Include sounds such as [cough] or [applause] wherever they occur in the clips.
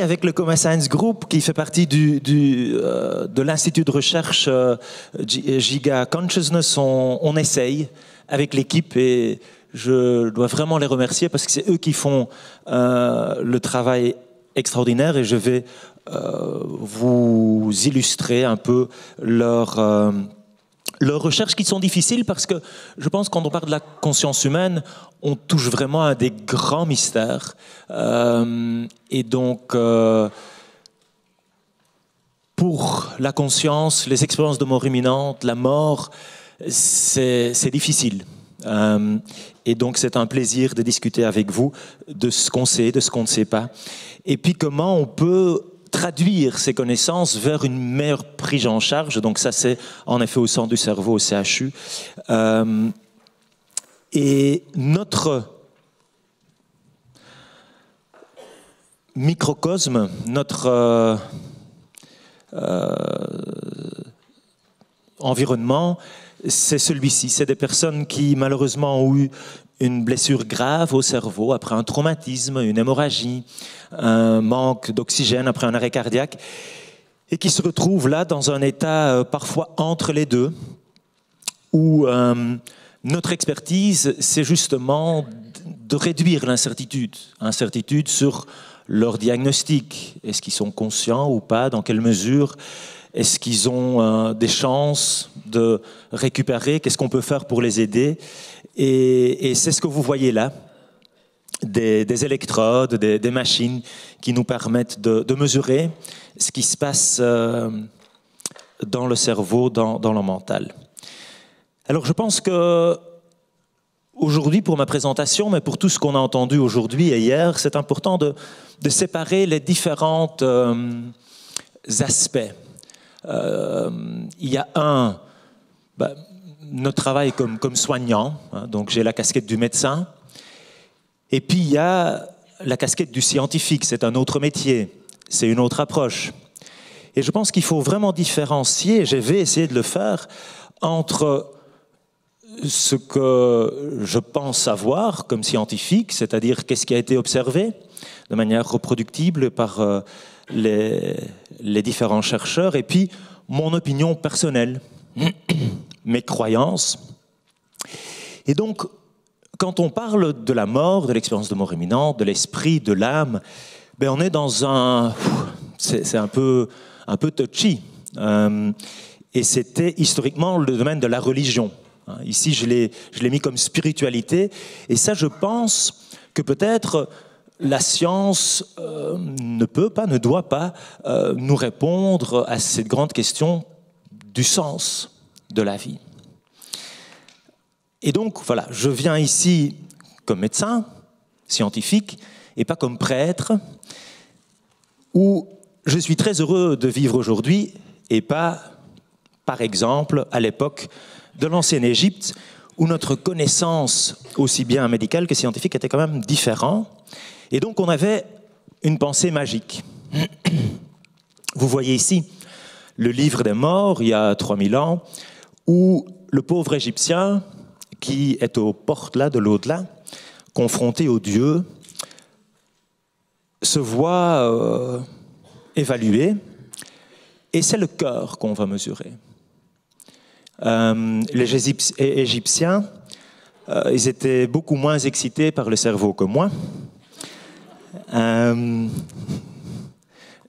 Avec le Coma Science Group, qui fait partie euh, de l'Institut de recherche euh, Giga Consciousness, on, essaye avec l'équipe et je dois vraiment les remercier parce que c'est eux qui font euh, le travail extraordinaire et je vais euh, vous illustrer un peu leur, euh, leurs recherches qui sont difficiles parce que je pense quand on parle de la conscience humaine, on touche vraiment à des grands mystères. Euh, et donc, euh, pour la conscience, les expériences de mort imminente, la mort, c'est difficile. Euh, et donc, c'est un plaisir de discuter avec vous de ce qu'on sait, de ce qu'on ne sait pas. Et puis, comment on peut traduire ces connaissances vers une meilleure prise en charge. Donc ça, c'est en effet au centre du cerveau, au CHU. Euh, et notre microcosme, notre euh, euh, environnement, c'est celui-ci. C'est des personnes qui malheureusement ont eu une blessure grave au cerveau après un traumatisme, une hémorragie, un manque d'oxygène après un arrêt cardiaque, et qui se retrouvent là dans un état euh, parfois entre les deux, où euh, notre expertise, c'est justement de réduire l'incertitude, incertitude sur leur diagnostic. Est-ce qu'ils sont conscients ou pas? Dans quelle mesure Est-ce qu'ils ont euh, des chances de récupérer? Qu'est-ce qu'on peut faire pour les aider? Et, c'est ce que vous voyez là. Des, des électrodes, des, machines qui nous permettent de, mesurer ce qui se passe euh, dans le cerveau, dans, le mental. Alors je pense que aujourd'hui, pour ma présentation, mais pour tout ce qu'on a entendu aujourd'hui et hier, c'est important de, de, séparer les différents euh, aspects. Euh, il y a un, ben, notre travail comme, comme soignant, hein, donc j'ai la casquette du médecin, et puis il y a la casquette du scientifique, c'est un autre métier, c'est une autre approche. Et je pense qu'il faut vraiment différencier, je vais essayer de le faire, entre ce que je pense savoir comme scientifique, c'est-à-dire qu'est-ce qui a été observé de manière reproductible par euh, les, les, différents chercheurs, et puis mon opinion personnelle, [clears throat] mes croyances. Et donc, quand on parle de la mort, de l'expérience de mort imminente, de l'esprit, de l'âme, ben on est dans un... C'est un peu, un peu touchy. Euh, et c'était historiquement le domaine de la religion. Ici, je l'ai mis comme spiritualité. Et ça, je pense que peut-être la science euh, ne peut pas, ne doit pas euh, nous répondre à cette grande question du sens de la vie. Et donc, voilà, je viens ici comme médecin, scientifique, et pas comme prêtre, où je suis très heureux de vivre aujourd'hui, et pas, par exemple, à l'époque de l'ancienne Égypte, où notre connaissance, aussi bien médicale que scientifique, était quand même différente. Et donc, on avait une pensée magique. Vous voyez ici le livre des morts, il y a 3000 ans, où le pauvre Égyptien, qui est aux portes là de l'au-delà, confronté aux dieux, se voit euh, évalué, et c'est le cœur qu'on va mesurer. Euh, les Égyptiens, euh, ils étaient beaucoup moins excités par le cerveau que moi.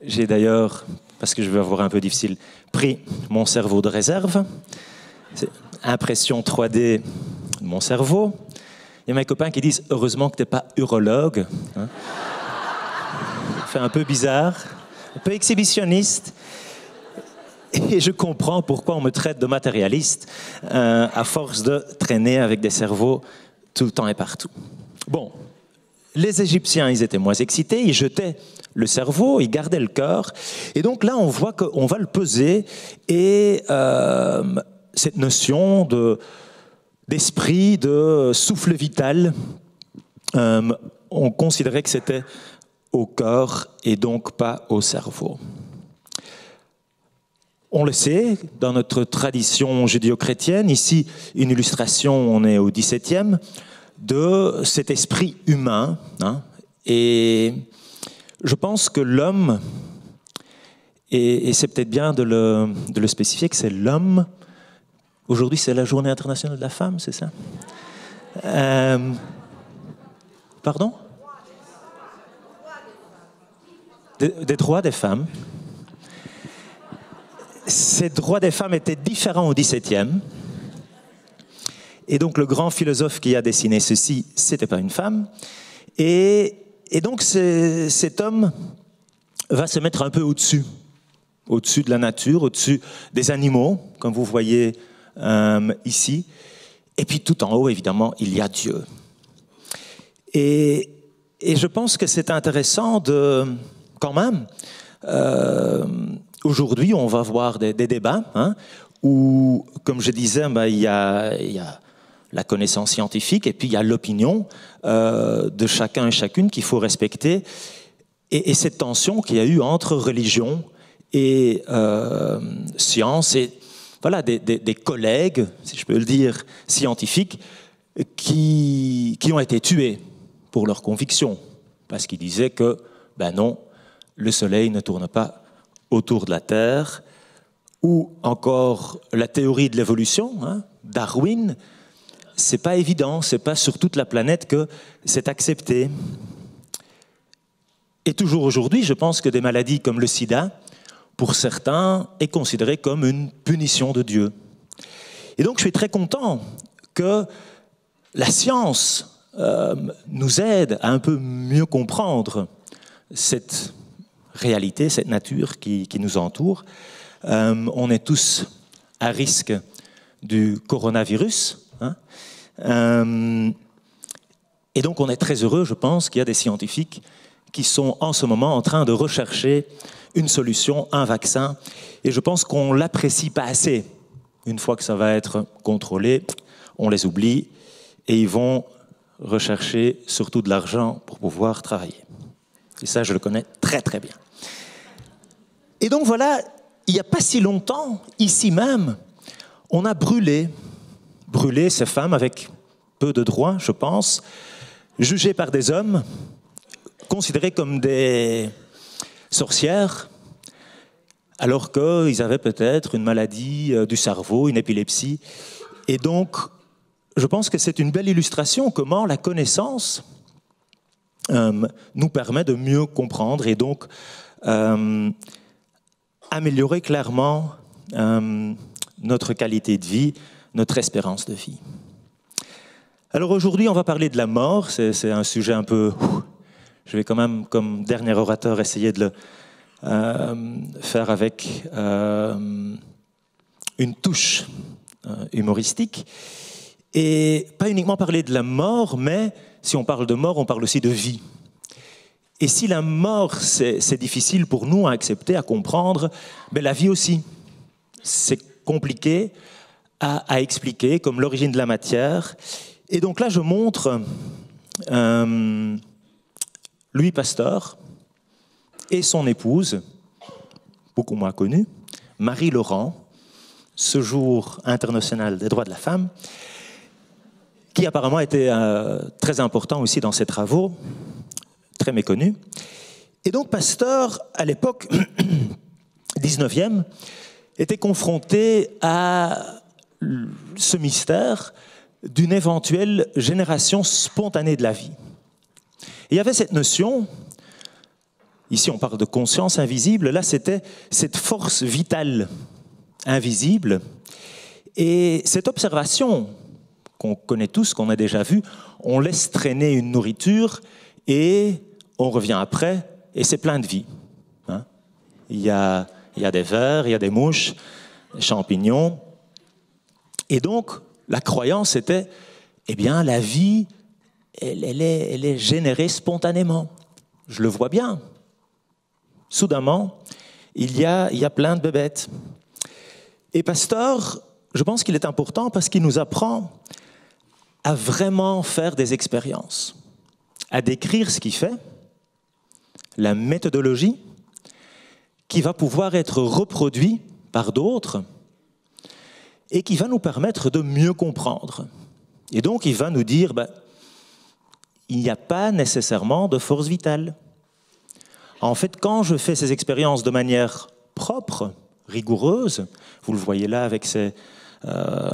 J'ai d'ailleurs, parce que je vais avoir un peu difficile, pris mon cerveau de réserve. Impression 3D de mon cerveau. Il y a mes copains qui disent heureusement que tu n'es pas urologue. Hein. fait un peu bizarre, un peu exhibitionniste. Et je comprends pourquoi on me traite de matérialiste euh, à force de traîner avec des cerveaux tout le temps et partout. Bon, les Égyptiens, ils étaient moins excités, ils jetaient le cerveau, ils gardaient le cœur. Et donc là, on voit qu'on va le peser et euh, cette notion de, d'esprit, de souffle vital, euh, on considérait que c'était au cœur et donc pas au cerveau. On le sait, dans notre tradition judéo-chrétienne, ici une illustration, on est au XVIIe, de cet esprit humain. Hein, et Je pense que l'homme, et, c'est peut-être bien de le, de le spécifier, que c'est l'homme. Aujourd'hui, c'est la journée internationale de la femme, c'est ça? Euh, Pardon? Des, droits des femmes. Ces droits des femmes étaient différents au XVIIe. Et donc le grand philosophe qui a dessiné ceci, c'était pas une femme. Et donc cet homme va se mettre un peu au-dessus, au-dessus de la nature, au-dessus des animaux, comme vous voyez euh, ici. Et puis tout en haut, évidemment, il y a Dieu. Et, je pense que c'est intéressant de, quand même, euh, aujourd'hui, on va voir des, débats hein, où, comme je disais, ben, il, y a, la connaissance scientifique et puis il y a l'opinion euh, de chacun et chacune qu'il faut respecter. Et, cette tension qu'il y a eu entre religion et science et voilà des, collègues, si je peux le dire, scientifiques qui, qui ont été tués pour leurs convictions parce qu'ils disaient que ben non, le Soleil ne tourne pas autour de la Terre, ou encore la théorie de l'évolution, hein, Darwin c'est pas évident, c'est pas sur toute la planète que c'est accepté. Et toujours aujourd'hui, je pense que des maladies comme le sida, pour certains, est considéré comme une punition de Dieu. Et donc je suis très content que la science euh, nous aide à un peu mieux comprendre cette réalité, cette nature qui, nous entoure. Euh, on est tous à risque du coronavirus. Hein. Euh, et donc on est très heureux, je pense, qu'il y a des scientifiques qui sont en ce moment en train de rechercher une solution, un vaccin. Et je pense qu'on l'apprécie pas assez. Une fois que ça va être contrôlé, on les oublie et ils vont rechercher surtout de l'argent pour pouvoir travailler. Et ça, je le connais très très bien. Et donc voilà, il n'y a pas si longtemps, ici même, on a brûlé brûler ces femmes avec peu de droits, je pense, jugées par des hommes, considérées comme des sorcières, alors qu'ils avaient peut-être une maladie euh, du cerveau, une épilepsie. Et donc, je pense que c'est une belle illustration comment la connaissance euh, nous permet de mieux comprendre et donc euh, améliorer clairement notre qualité de vie, notre espérance de vie. Alors aujourd'hui, on va parler de la mort. C'est un sujet un peu... Je vais quand même, comme dernier orateur, essayer de le euh, faire avec euh, une touche euh, humoristique. Et pas uniquement parler de la mort, mais si on parle de mort, on parle aussi de vie. Et si la mort, c'est difficile pour nous à accepter, à comprendre, mais ben, la vie aussi. C'est compliqué, à, expliquer, comme l'origine de la matière. Et donc là, je montre Louis Pasteur et son épouse, beaucoup moins connue, Marie Laurent, ce jour international des droits de la femme, qui apparemment était euh, très important aussi dans ses travaux, très méconnu. Et donc Pasteur, à l'époque [clears throat] 19e, était confronté à ce mystère d'une éventuelle génération spontanée de la vie. Il y avait cette notion, ici on parle de conscience invisible, là c'était cette force vitale invisible. Et cette observation qu'on connaît tous, qu'on a déjà vue, on laisse traîner une nourriture et on revient après et c'est plein de vie. Hein. il, y a, il y a des vers, il y a des mouches, des champignons, et donc, la croyance était, eh bien, la vie, elle, est, générée spontanément. Je le vois bien. Soudainement, il y a, il y a plein de bébêtes. Et Pasteur, je pense qu'il est important parce qu'il nous apprend à vraiment faire des expériences, à décrire ce qu'il fait, la méthodologie qui va pouvoir être reproduit par d'autres et qui va nous permettre de mieux comprendre. Et donc, il va nous dire, ben, il n'y a pas nécessairement de force vitale. En fait, quand je fais ces expériences de manière propre, rigoureuse, vous le voyez là avec ses, euh,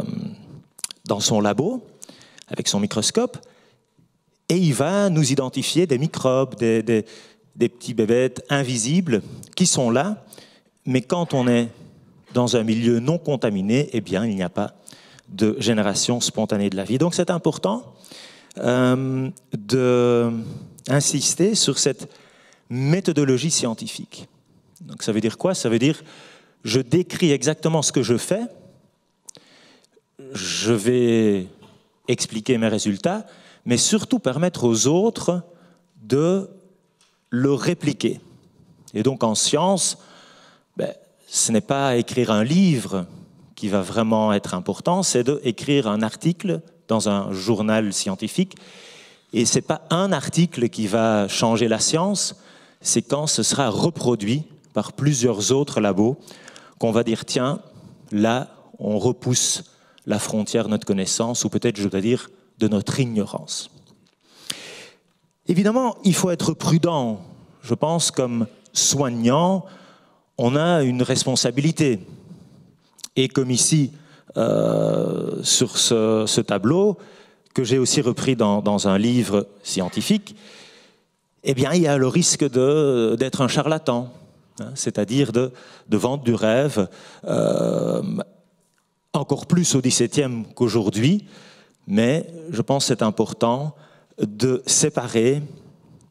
dans son labo, avec son microscope, et il va nous identifier des microbes, des, des, des petits bébêtes invisibles qui sont là, mais quand on est dans un milieu non contaminé, eh bien, il n'y a pas de génération spontanée de la vie. Donc c'est important euh, d'insister sur cette méthodologie scientifique. Donc ça veut dire quoi? Ça veut dire je décris exactement ce que je fais, je vais expliquer mes résultats, mais surtout permettre aux autres de le répliquer. Et donc en science, ben, ce n'est pas écrire un livre qui va vraiment être important, c'est d'écrire un article dans un journal scientifique. Et ce n'est pas un article qui va changer la science, c'est quand ce sera reproduit par plusieurs autres labos qu'on va dire, tiens, là, on repousse la frontière de notre connaissance, ou peut-être, je dois dire, de notre ignorance. Évidemment, il faut être prudent. Je pense comme soignant, on a une responsabilité. Et comme ici, euh, sur ce, tableau, que j'ai aussi repris dans, un livre scientifique, eh bien, il y a le risque d'être un charlatan, hein, c'est-à-dire de, vendre du rêve, euh, encore plus au XVIIe qu'aujourd'hui, mais je pense que c'est important de séparer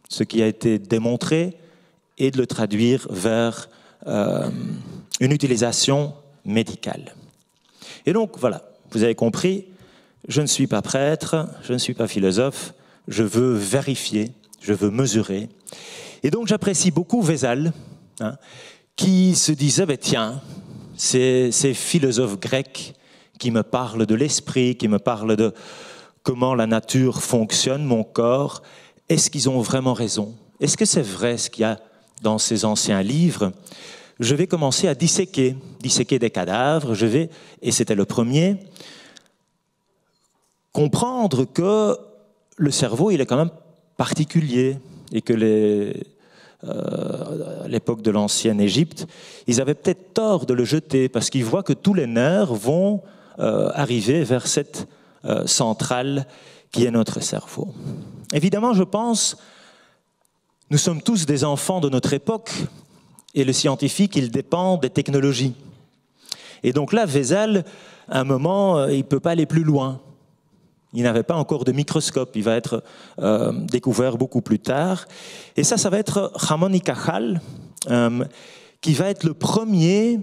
ce qui a été démontré et de le traduire vers euh, une utilisation médicale. Et donc voilà, vous avez compris, je ne suis pas prêtre, je ne suis pas philosophe, je veux vérifier, je veux mesurer. Et donc j'apprécie beaucoup Vézal, hein, qui se disait, ben, tiens, ces philosophes grecs qui me parlent de l'esprit, qui me parlent de comment la nature fonctionne, mon corps, est-ce qu'ils ont vraiment raison? Est-ce que c'est vrai ce qu'il y a dans ces anciens livres? Je vais commencer à disséquer, disséquer des cadavres, je vais, et c'était le premier, comprendre que le cerveau, il est quand même particulier et que les, euh, à l'époque de l'ancienne Égypte, ils avaient peut-être tort de le jeter parce qu'ils voient que tous les nerfs vont euh, arriver vers cette euh, centrale qui est notre cerveau. Évidemment, je pense, nous sommes tous des enfants de notre époque et le scientifique, il dépend des technologies. Et donc là, Vézel, à un moment, euh, il ne peut pas aller plus loin. Il n'avait pas encore de microscope, il va être euh, découvert beaucoup plus tard. Et ça, ça va être Ramon y Cajal, qui va être le premier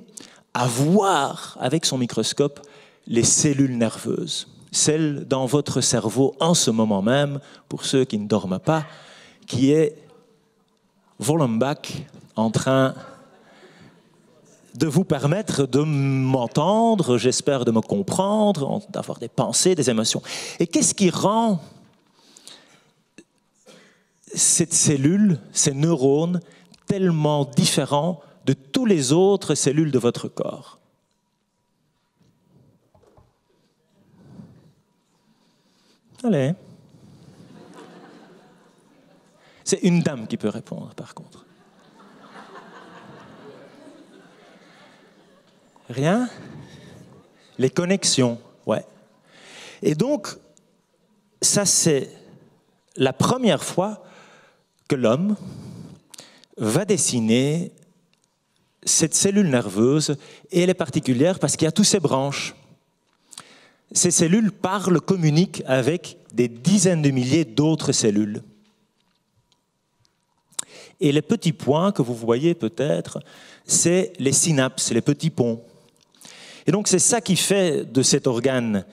à voir avec son microscope les cellules nerveuses celle dans votre cerveau en ce moment même, pour ceux qui ne dorment pas, qui est Wollenbach en train de vous permettre de m'entendre, j'espère de me comprendre, d'avoir des pensées, des émotions. Et qu'est-ce qui rend cette cellule, ces neurones, tellement différents de toutes les autres cellules de votre corps? Allez. C'est une dame qui peut répondre, par contre. Rien Les connexions, ouais. Et donc, ça c'est la première fois que l'homme va dessiner cette cellule nerveuse, et elle est particulière parce qu'il y a toutes ces branches ces cellules parlent, communiquent avec des dizaines de milliers d'autres cellules. Et les petits points que vous voyez peut-être, c'est les synapses, les petits ponts. Et donc c'est ça qui fait de cet organe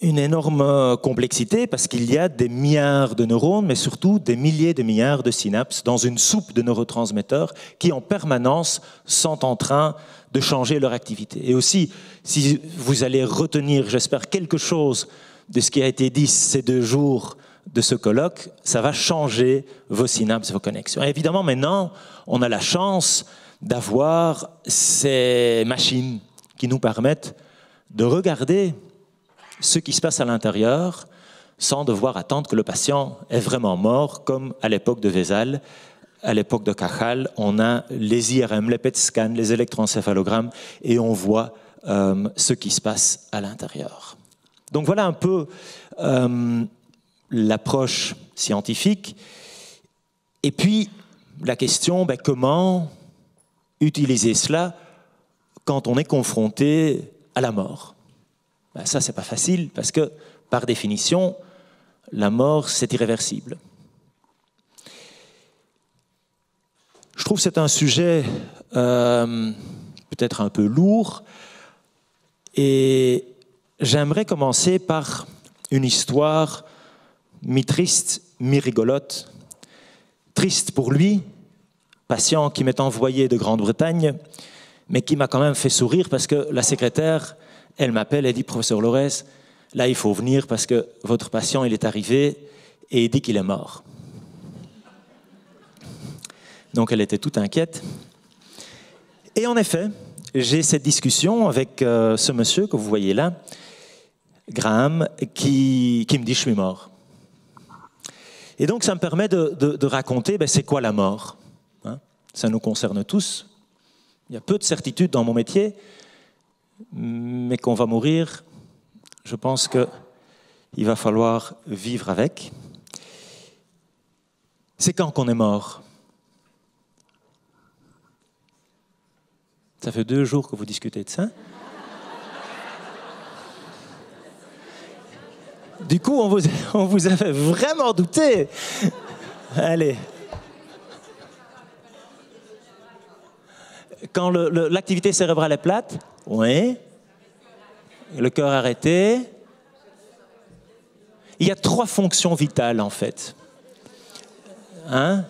une énorme complexité parce qu'il y a des milliards de neurones, mais surtout des milliers de milliards de synapses dans une soupe de neurotransmetteurs qui en permanence sont en train de changer leur activité. Et aussi, si vous allez retenir, j'espère, quelque chose de ce qui a été dit ces deux jours de ce colloque, ça va changer vos synapses, vos connexions. Évidemment, maintenant, on a la chance d'avoir ces machines qui nous permettent de regarder ce qui se passe à l'intérieur, sans devoir attendre que le patient est vraiment mort, comme à l'époque de Vézal. À l'époque de Cajal, on a les IRM, les PET scans, les électroencéphalogrammes, et on voit euh, ce qui se passe à l'intérieur. Donc voilà un peu euh, l'approche scientifique. Et puis la question, ben, comment utiliser cela quand on est confronté à la mort ben, Ça, c'est pas facile parce que, par définition, la mort, c'est irréversible. Je trouve que c'est un sujet euh, peut-être un peu lourd et j'aimerais commencer par une histoire mi-triste, mi-rigolote. Triste pour lui, patient qui m'est envoyé de Grande-Bretagne, mais qui m'a quand même fait sourire parce que la secrétaire, elle m'appelle et dit, professeur Lores, là il faut venir parce que votre patient, il est arrivé et il dit qu'il est mort. Donc elle était toute inquiète. Et en effet, j'ai cette discussion avec euh, ce monsieur que vous voyez là, Graham, qui, qui me dit je suis mort. Et donc ça me permet de, raconter ben, c'est quoi la mort? Ça nous concerne tous. Il y a peu de certitudes dans mon métier, mais qu'on va mourir, je pense qu'il va falloir vivre avec. C'est quand qu'on est mort? Ça fait deux jours que vous discutez de ça. Du coup, on vous, [laughs] on vous avait vraiment douté. Allez. Quand l'activité cérébrale est plate, oui. Le cœur arrêté. Il y a trois fonctions vitales, en fait. Hein?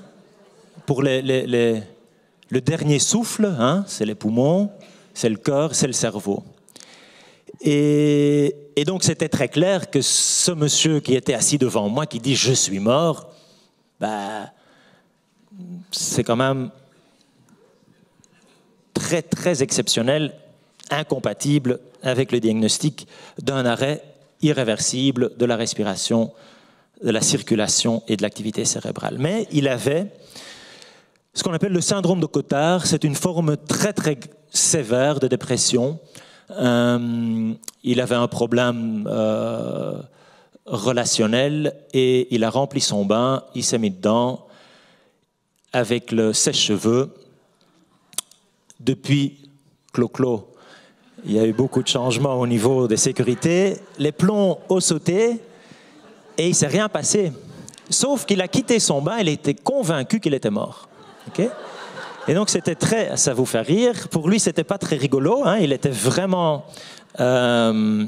Pour les, le dernier souffle, hein, c'est les poumons, c'est le cœur, c'est le cerveau. Et, donc c'était très clair que ce monsieur qui était assis devant moi, qui dit je suis mort, bah, c'est quand même très très exceptionnel, incompatible avec le diagnostic d'un arrêt irréversible de la respiration, de la circulation et de l'activité cérébrale. Mais il avait ce qu'on appelle le syndrome de Cotard. C'est une forme très très sévère de dépression. Euh, il avait un problème euh, relationnel et il a rempli son bain, il s'est mis dedans avec le sèche-cheveux. Depuis Clo-Clo, il y a eu beaucoup de changements au niveau des sécurités. Les plombs ont sauté et il s'est rien passé. Sauf qu'il a quitté son bain, il était convaincu qu'il était mort. Et donc c'était très, ça vous fait rire. Pour lui, c'était pas très rigolo. Hein. Il était vraiment euh,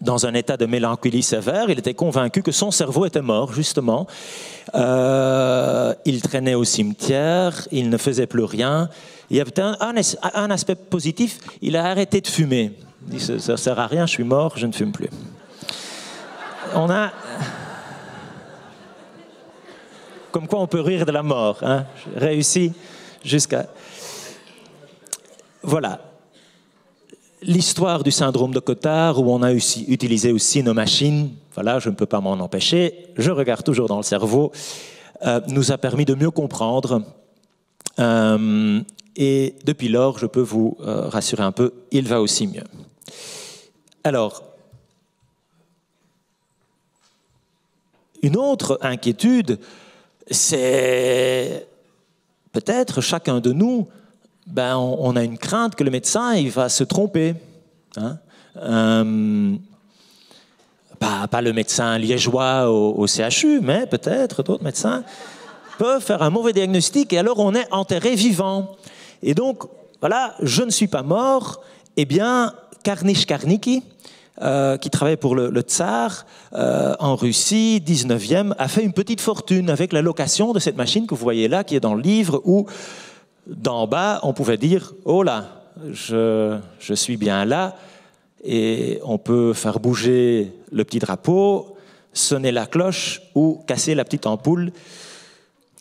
dans un état de mélancolie sévère. Il était convaincu que son cerveau était mort, justement. Euh, il traînait au cimetière. Il ne faisait plus rien. Il y un, un, aspect positif. Il a arrêté de fumer. Il dit ça, ne sert à rien. Je suis mort. Je ne fume plus. On a comme quoi on peut rire de la mort. Hein. Réussi jusqu'à... Voilà. L'histoire du syndrome de Cotard, où on a aussi, utilisé aussi nos machines, voilà, je ne peux pas m'en empêcher, je regarde toujours dans le cerveau, euh, nous a permis de mieux comprendre. Euh, et depuis lors, je peux vous euh, rassurer un peu, il va aussi mieux. Alors, une autre inquiétude, c'est peut-être chacun de nous, ben, on, a une crainte que le médecin il va se tromper. Hein. Euh, pas, le médecin liégeois au, CHU, mais peut-être d'autres médecins peuvent faire un mauvais diagnostic et alors on est enterré vivant. Et donc, voilà, je ne suis pas mort, eh bien, Karnish Karniki, euh, qui travaillait pour le, tsar euh, en Russie, 19e, a fait une petite fortune avec la location de cette machine que vous voyez là, qui est dans le livre, où d'en bas, on pouvait dire, oh là, je suis bien là, et on peut faire bouger le petit drapeau, sonner la cloche ou casser la petite ampoule.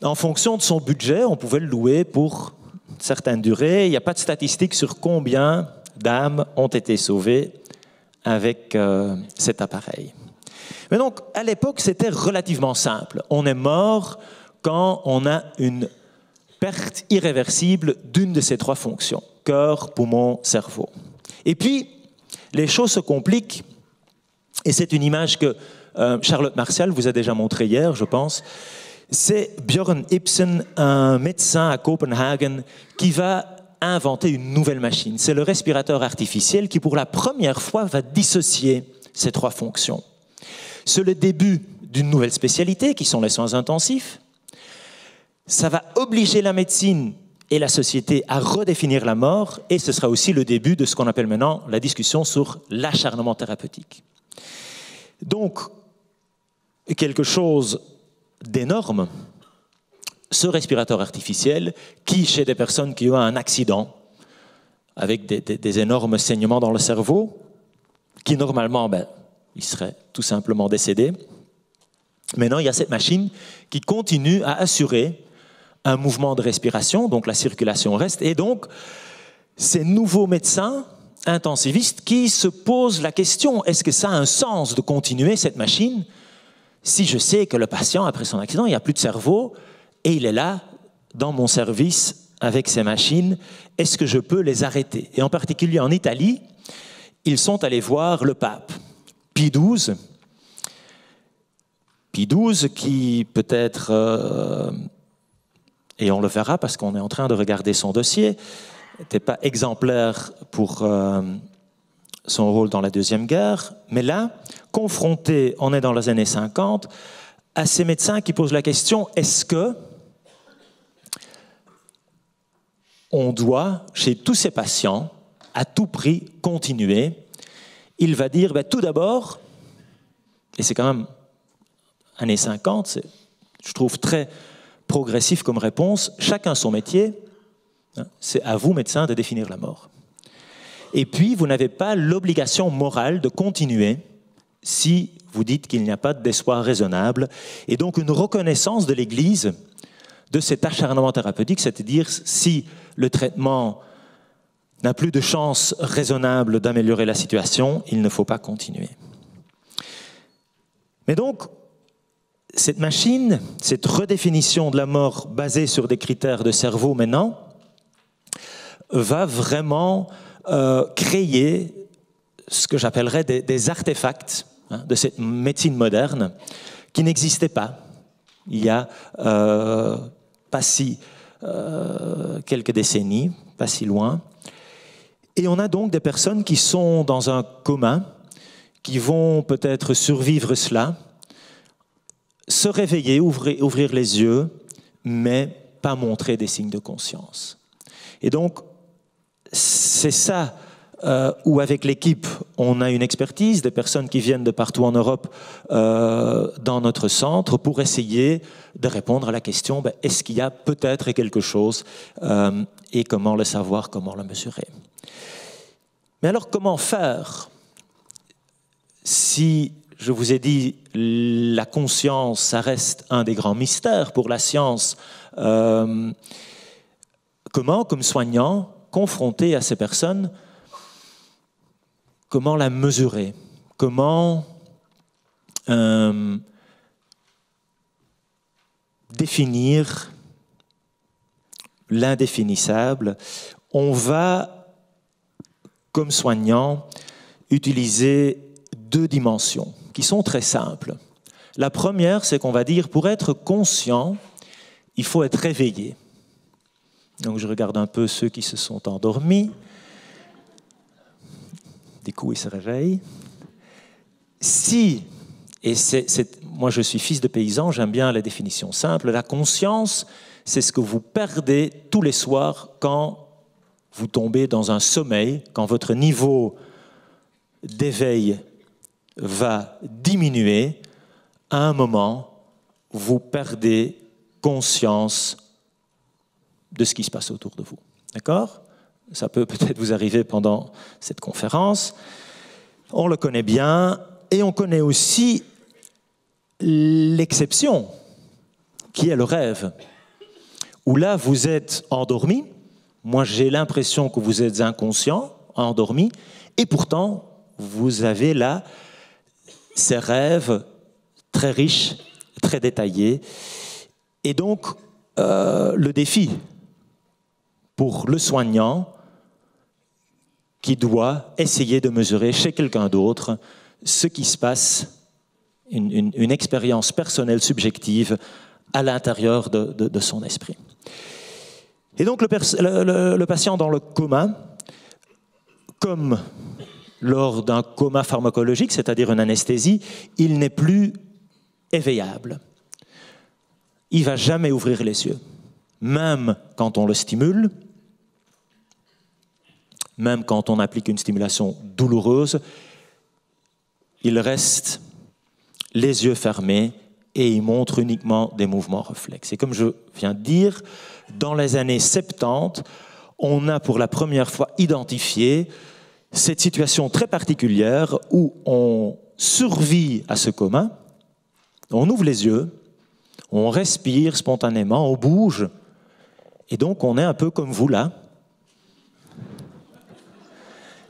En fonction de son budget, on pouvait le louer pour certaines durées. Il n'y a pas de statistiques sur combien d'âmes ont été sauvées avec euh, cet appareil. Mais donc, à l'époque, c'était relativement simple. On est mort quand on a une perte irréversible d'une de ces trois fonctions, cœur, poumon, cerveau. Et puis, les choses se compliquent, et c'est une image que euh, Charlotte Martial vous a déjà montrée hier, je pense. C'est Björn Ibsen, un médecin à Copenhague, qui va inventer une nouvelle machine. C'est le respirateur artificiel qui, pour la première fois, va dissocier ces trois fonctions. C'est le début d'une nouvelle spécialité, qui sont les soins intensifs, ça va obliger la médecine et la société à redéfinir la mort, et ce sera aussi le début de ce qu'on appelle maintenant la discussion sur l'acharnement thérapeutique. Donc, quelque chose d'énorme, ce respirateur artificiel, qui, chez des personnes qui ont un accident, avec des, énormes saignements dans le cerveau, qui normalement, ben, ils seraient tout simplement décédés. Maintenant, il y a cette machine qui continue à assurer un mouvement de respiration, donc la circulation reste. Et donc, ces nouveaux médecins intensivistes qui se posent la question, est-ce que ça a un sens de continuer cette machine si je sais que le patient, après son accident, il n'y a plus de cerveau et il est là, dans mon service, avec ces machines, est-ce que je peux les arrêter? Et en particulier en Italie, ils sont allés voir le pape, Pie XII, Pie XII qui peut-être euh, et on le verra parce qu'on est en train de regarder son dossier, n'était pas exemplaire pour euh, son rôle dans la Deuxième Guerre, mais là, confronté, on est dans les années 50, à ces médecins qui posent la question, est-ce que on doit, chez tous ces patients, à tout prix continuer Il va dire, ben, tout d'abord, et c'est quand même années 50, je trouve très progressif comme réponse, chacun son métier, hein, c'est à vous, médecins, de définir la mort. Et puis, vous n'avez pas l'obligation morale de continuer si vous dites qu'il n'y a pas d'espoir raisonnable, et donc une reconnaissance de l'Église de cet acharnement thérapeutique, c'est-à-dire si le traitement n'a plus de chance raisonnable d'améliorer la situation, il ne faut pas continuer. Mais donc, cette machine, cette redéfinition de la mort basée sur des critères de cerveau maintenant, va vraiment euh, créer ce que j'appellerais des, artefacts hein, de cette médecine moderne qui n'existaient pas il y a euh, pas si euh, quelques décennies, pas si loin. Et on a donc des personnes qui sont dans un commun, qui vont peut-être survivre cela, se réveiller, ouvrir, ouvrir les yeux, mais pas montrer des signes de conscience. Et donc, c'est ça euh, où avec l'équipe, on a une expertise, des personnes qui viennent de partout en Europe euh, dans notre centre pour essayer de répondre à la question, ben, est-ce qu'il y a peut-être quelque chose euh, et comment le savoir, comment le mesurer. Mais alors comment faire si je vous ai dit, la conscience, ça reste un des grands mystères pour la science. Comment, comme soignant, confronté à ces personnes, comment la mesurer? Comment euh, définir l'indéfinissable? On va, comme soignant, utiliser deux dimensions qui sont très simples. La première, c'est qu'on va dire, pour être conscient, il faut être réveillé. Donc je regarde un peu ceux qui se sont endormis. Du coup, ils se réveillent. Si, et c'est, moi je suis fils de paysan, j'aime bien la définition simple, la conscience, c'est ce que vous perdez tous les soirs quand vous tombez dans un sommeil, quand votre niveau d'éveil va diminuer, à un moment, vous perdez conscience de ce qui se passe autour de vous. D'accord? Ça peut peut-être vous arriver pendant cette conférence. On le connaît bien et on connaît aussi l'exception, qui est le rêve, où là, vous êtes endormi. Moi, j'ai l'impression que vous êtes inconscient, endormi, et pourtant, vous avez là ces rêves très riche, très détaillé. Et donc, euh, le défi pour le soignant qui doit essayer de mesurer chez quelqu'un d'autre ce qui se passe, une, expérience personnelle subjective à l'intérieur de, son esprit. Et donc le, le patient dans le coma, comme lors d'un coma pharmacologique, c'est-à-dire une anesthésie, il n'est plus éveillable. Il va jamais ouvrir les yeux, même quand on le stimule, même quand on applique une stimulation douloureuse, il reste les yeux fermés et il montre uniquement des mouvements réflexes. Et comme je viens de dire, dans les années 70, on a pour la première fois identifié cette situation très particulière où on survit à ce coma, on ouvre les yeux, on respire spontanément, on bouge, et donc on est un peu comme vous là,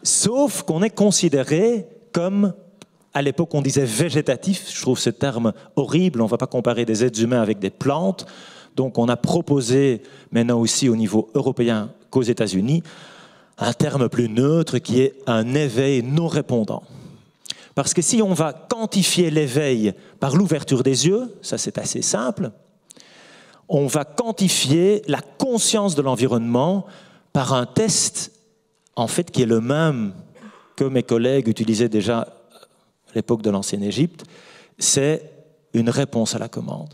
sauf qu'on est considéré comme, à l'époque on disait végétatif, je trouve ce terme horrible, on ne va pas comparer des êtres humains avec des plantes, donc on a proposé maintenant aussi au niveau européen qu'aux États-Unis un terme plus neutre qui est un éveil non répondant. Parce que si on va quantifier l'éveil par l'ouverture des yeux, ça c'est assez simple, on va quantifier la conscience de l'environnement par un test en fait, qui est le même que mes collègues utilisaient déjà à l'époque de l'ancienne Égypte, c'est une réponse à la commande.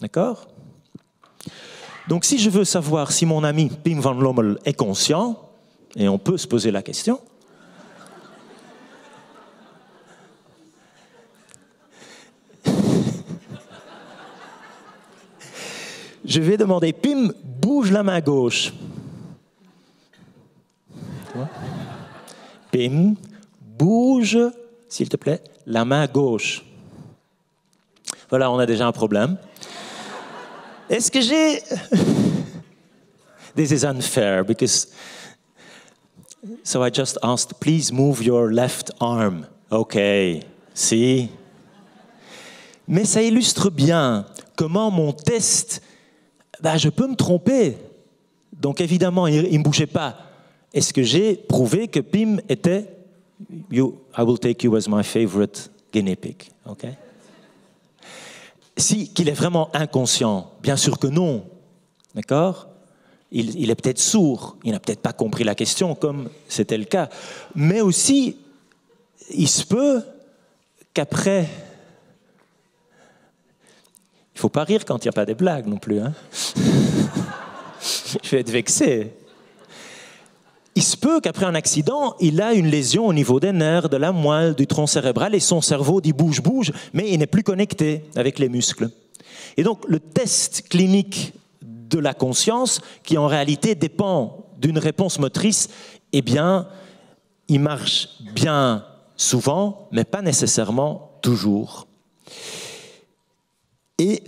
D'accord? Donc, si je veux savoir si mon ami Pim van Lommel est conscient, et on peut se poser la question, [laughs] je vais demander Pim, bouge la main gauche. Pim, bouge, s'il te plaît, la main gauche. Voilà, on a déjà un problème. Est-ce que j'ai... This is unfair because... So I just asked, please move your left arm. OK, si. Mais ça illustre bien comment mon test, ben, je peux me tromper. Donc évidemment, il ne bougeait pas est-ce que j'ai prouvé que Pim était I will take you as my favorite guinea pig. Okay? Si qu'il est vraiment inconscient, bien sûr que non. D'accord? Il, est peut-être sourd, il n'a peut-être pas compris la question comme c'était le cas. Mais aussi, il se peut qu'après. Il faut pas rire quand il n'y a pas de blagues non plus. Hein? [laughs] Je vais être vexé il se peut qu'après un accident, il a une lésion au niveau des nerfs, de la moelle, du tronc cérébral, et son cerveau dit bouge, bouge, mais il n'est plus connecté avec les muscles. Et donc le test clinique de la conscience, qui en réalité dépend d'une réponse motrice, eh bien, il marche bien souvent, mais pas nécessairement toujours. Et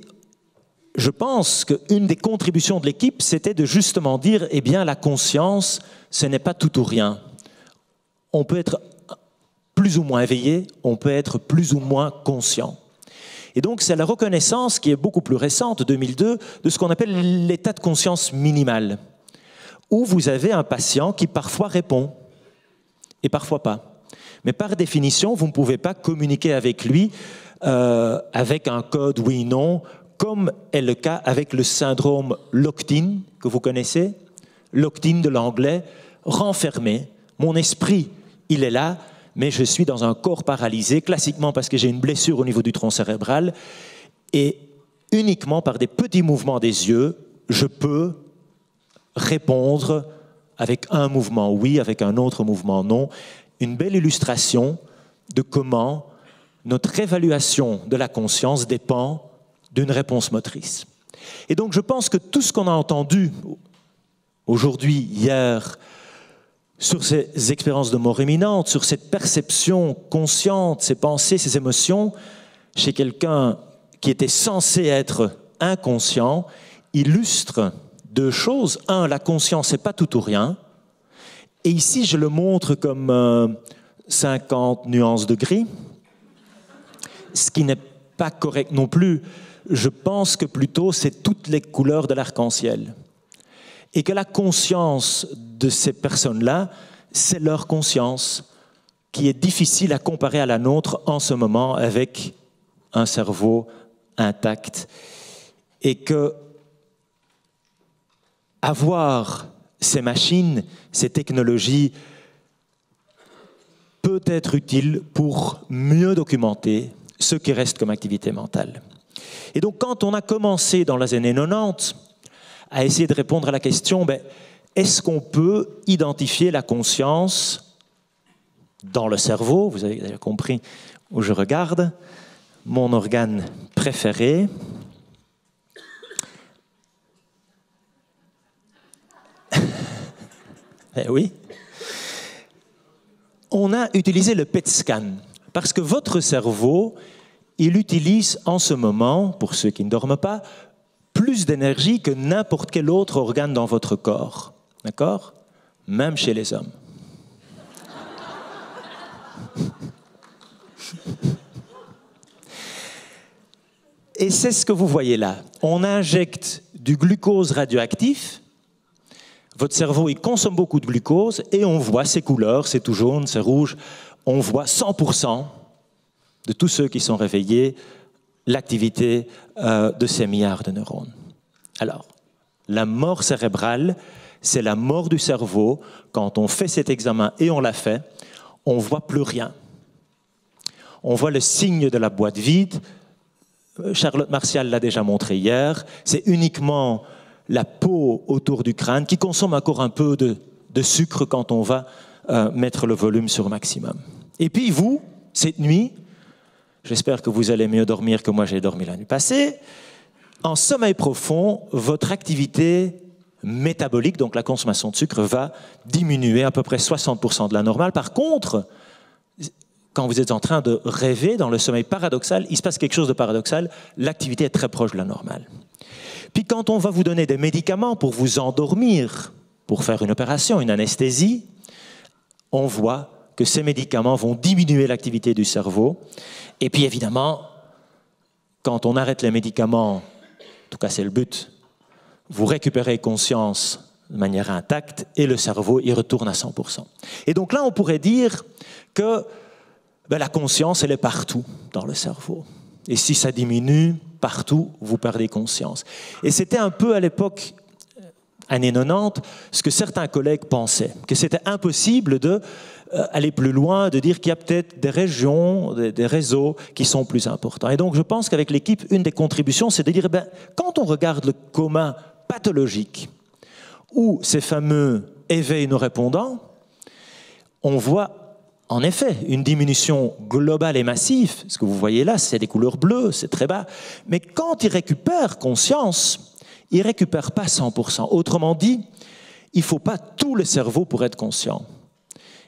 je pense qu'une des contributions de l'équipe, c'était de justement dire, eh bien, la conscience, ce n'est pas tout ou rien. On peut être plus ou moins éveillé, on peut être plus ou moins conscient. Et donc, c'est la reconnaissance qui est beaucoup plus récente, 2002, de ce qu'on appelle l'état de conscience minimal, où vous avez un patient qui parfois répond et parfois pas. Mais par définition, vous ne pouvez pas communiquer avec lui euh, avec un code oui-non comme est le cas avec le syndrome locked-in, que vous connaissez, locked-in de l'anglais, renfermé. Mon esprit, il est là, mais je suis dans un corps paralysé, classiquement parce que j'ai une blessure au niveau du tronc cérébral, et uniquement par des petits mouvements des yeux, je peux répondre avec un mouvement oui, avec un autre mouvement non. Une belle illustration de comment notre évaluation de la conscience dépend d'une réponse motrice. Et donc je pense que tout ce qu'on a entendu aujourd'hui, hier, sur ces expériences de mort imminente, sur cette perception consciente, ces pensées, ces émotions, chez quelqu'un qui était censé être inconscient, illustre deux choses. Un, la conscience n'est pas tout ou rien. Et ici, je le montre comme 50 euh, nuances de gris, ce qui n'est pas correct non plus. Je pense que plutôt c'est toutes les couleurs de l'arc-en-ciel. Et que la conscience de ces personnes-là, c'est leur conscience qui est difficile à comparer à la nôtre en ce moment avec un cerveau intact. Et que avoir ces machines, ces technologies, peut être utile pour mieux documenter ce qui reste comme activité mentale. Et donc quand on a commencé dans les années 90 à essayer de répondre à la question, ben, est-ce qu'on peut identifier la conscience dans le cerveau? Vous avez déjà compris où je regarde, mon organe préféré. [laughs] eh oui. On a utilisé le PET scan parce que votre cerveau, il utilise en ce moment, pour ceux qui ne dorment pas, plus d'énergie que n'importe quel autre organe dans votre corps. D'accord? Même chez les hommes. Et c'est ce que vous voyez là. On injecte du glucose radioactif. Votre cerveau, il consomme beaucoup de glucose et on voit ces couleurs, c'est tout jaune, c'est rouge. On voit 100% de tous ceux qui sont réveillés l'activité euh, de ces milliards de neurones. Alors, la mort cérébrale, c'est la mort du cerveau. Quand on fait cet examen, et on l'a fait, on voit plus rien. On voit le signe de la boîte vide. Euh, Charlotte Martial l'a déjà montré hier. C'est uniquement la peau autour du crâne qui consomme encore un peu de, sucre quand on va euh, mettre le volume sur maximum. Et puis vous, cette nuit, j'espère que vous allez mieux dormir que moi j'ai dormi la nuit passée, en sommeil profond, votre activité métabolique, donc la consommation de sucre, va diminuer à peu près 60% de la normale. Par contre, quand vous êtes en train de rêver dans le sommeil paradoxal, il se passe quelque chose de paradoxal, l'activité est très proche de la normale. Puis quand on va vous donner des médicaments pour vous endormir, pour faire une opération, une anesthésie, on voit que ces médicaments vont diminuer l'activité du cerveau. Et puis évidemment, quand on arrête les médicaments, en tout cas c'est le but, vous récupérez conscience de manière intacte et le cerveau y retourne à 100%. Et donc là, on pourrait dire que ben, la conscience, elle est partout dans le cerveau. Et si ça diminue, partout, vous perdez conscience. Et c'était un peu à l'époque, euh, années 90, ce que certains collègues pensaient, que c'était impossible de aller plus loin, de dire qu'il y a peut-être des régions, des, réseaux qui sont plus importants. Et donc je pense qu'avec l'équipe, une des contributions, c'est de dire, ben, quand on regarde le commun pathologique, ou ces fameux éveils non répondants, on voit en effet une diminution globale et massive. Ce que vous voyez là, c'est des couleurs bleues, c'est très bas. Mais quand ils récupèrent conscience, ils ne récupèrent pas 100%. Autrement dit, il ne faut pas tout le cerveau pour être conscient.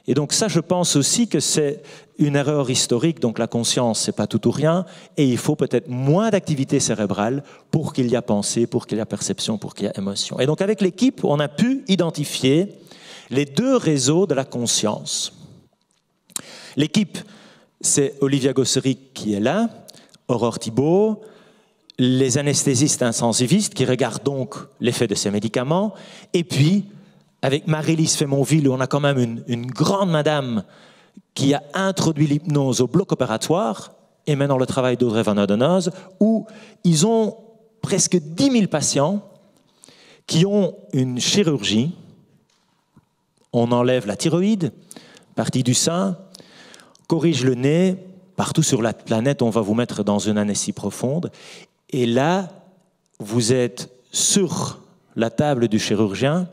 Et donc ça, je pense aussi que c'est une erreur historique. Donc la conscience, c'est pas tout ou rien, et il faut peut-être moins d'activité cérébrale pour qu'il y ait pensée, pour qu'il y ait perception, pour qu'il y ait émotion. Et donc avec l'équipe, on a pu identifier les deux réseaux de la conscience. L'équipe, c'est Olivia Gossery qui est là, Aurore Thibault, les anesthésistes intensivistes qui regardent donc l'effet de ces médicaments, et puis avec Marie-Lise Fémonville, on a quand même une, grande madame qui a introduit l'hypnose au bloc opératoire, et maintenant le travail d'Audrey Van où ils ont presque 10 000 patients qui ont une chirurgie. On enlève la thyroïde, partie du sein, corrige le nez, partout sur la planète, on va vous mettre dans une anesthésie profonde. Et là, vous êtes sur la table du chirurgien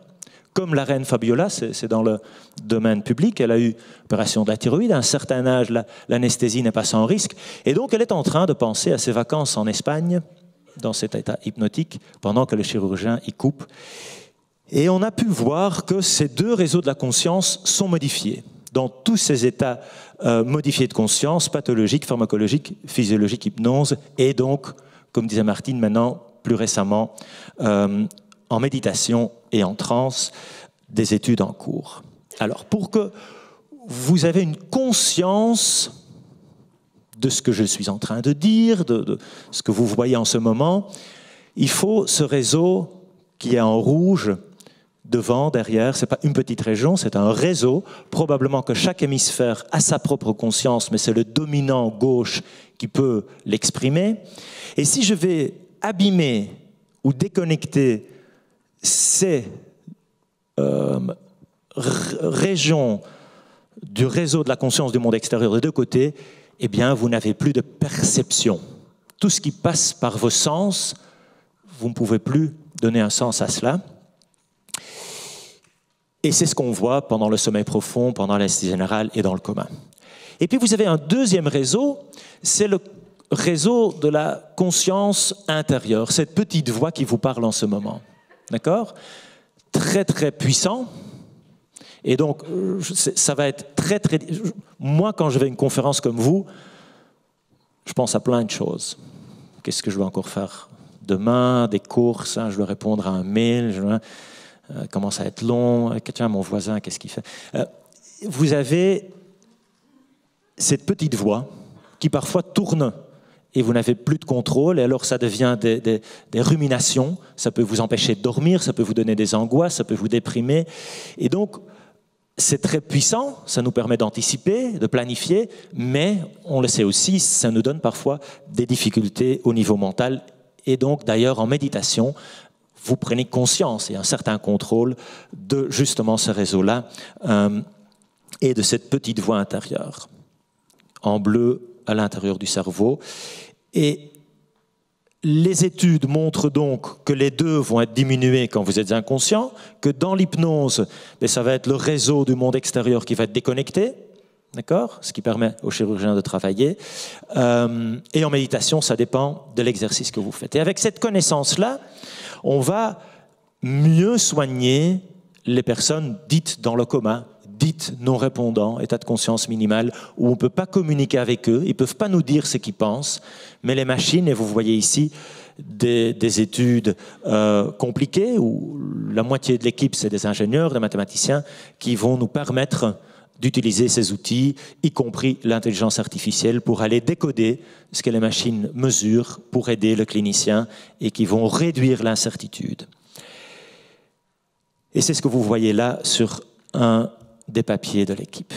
comme la reine Fabiola, c'est dans le domaine public, elle a eu opération de la thyroïde, à un certain âge, l'anesthésie n'est pas sans risque, et donc elle est en train de penser à ses vacances en Espagne, dans cet état hypnotique, pendant que le chirurgien y coupe. Et on a pu voir que ces deux réseaux de la conscience sont modifiés dans tous ces états euh, modifiés de conscience, pathologique, pharmacologique, physiologique, hypnose, et donc, comme disait Martine maintenant, plus récemment, euh, en méditation et en transe, des études en cours. Alors, pour que vous avez une conscience de ce que je suis en train de dire, de, ce que vous voyez en ce moment. Il faut ce réseau qui est en rouge, devant, derrière, ce n'est pas une petite région, c'est un réseau. Probablement que chaque hémisphère a sa propre conscience, mais c'est le dominant gauche qui peut l'exprimer. Et si je vais abîmer ou déconnecter ces euh, régions du réseau de la conscience du monde extérieur de deux côtés, eh bien, vous n'avez plus de perception. Tout ce qui passe par vos sens, vous ne pouvez plus donner un sens à cela. Et c'est ce qu'on voit pendant le sommeil profond, pendant l'anesthésie générale et dans le coma. Et puis vous avez un deuxième réseau, c'est le réseau de la conscience intérieure, cette petite voix qui vous parle en ce moment. D'accord? Très très puissant. Et donc, ça va être très très... Moi, quand je vais à une conférence comme vous, je pense à plein de choses. Qu'est-ce que je vais encore faire demain? Des courses, hein, je dois répondre à un mail, je dois, euh, commence à être long. Tiens, mon voisin, qu'est-ce qu'il fait? Euh, Vous avez cette petite voix qui parfois tourne et vous n'avez plus de contrôle, et alors ça devient des, ruminations, ça peut vous empêcher de dormir, ça peut vous donner des angoisses, ça peut vous déprimer. Et donc, c'est très puissant, ça nous permet d'anticiper, de planifier, mais on le sait aussi, ça nous donne parfois des difficultés au niveau mental. Et donc, d'ailleurs, en méditation, vous prenez conscience et un certain contrôle de justement ce réseau-là euh, et de cette petite voix intérieure, en bleu à l'intérieur du cerveau. Et les études montrent donc que les deux vont être diminués quand vous êtes inconscient, que dans l'hypnose, ben, ça va être le réseau du monde extérieur qui va être déconnecté, d'accord Ce qui permet aux chirurgiens de travailler. Euh, et en méditation, ça dépend de l'exercice que vous faites. Et avec cette connaissance-là, on va mieux soigner les personnes dites dans le coma, non répondants, état de conscience minimal, où on ne peut pas communiquer avec eux, ils ne peuvent pas nous dire ce qu'ils pensent, mais les machines, et vous voyez ici des, études euh, compliquées, où la moitié de l'équipe, c'est des ingénieurs, des mathématiciens, qui vont nous permettre d'utiliser ces outils, y compris l'intelligence artificielle, pour aller décoder ce que les machines mesurent pour aider le clinicien et qui vont réduire l'incertitude. Et c'est ce que vous voyez là sur un des papiers de l'équipe.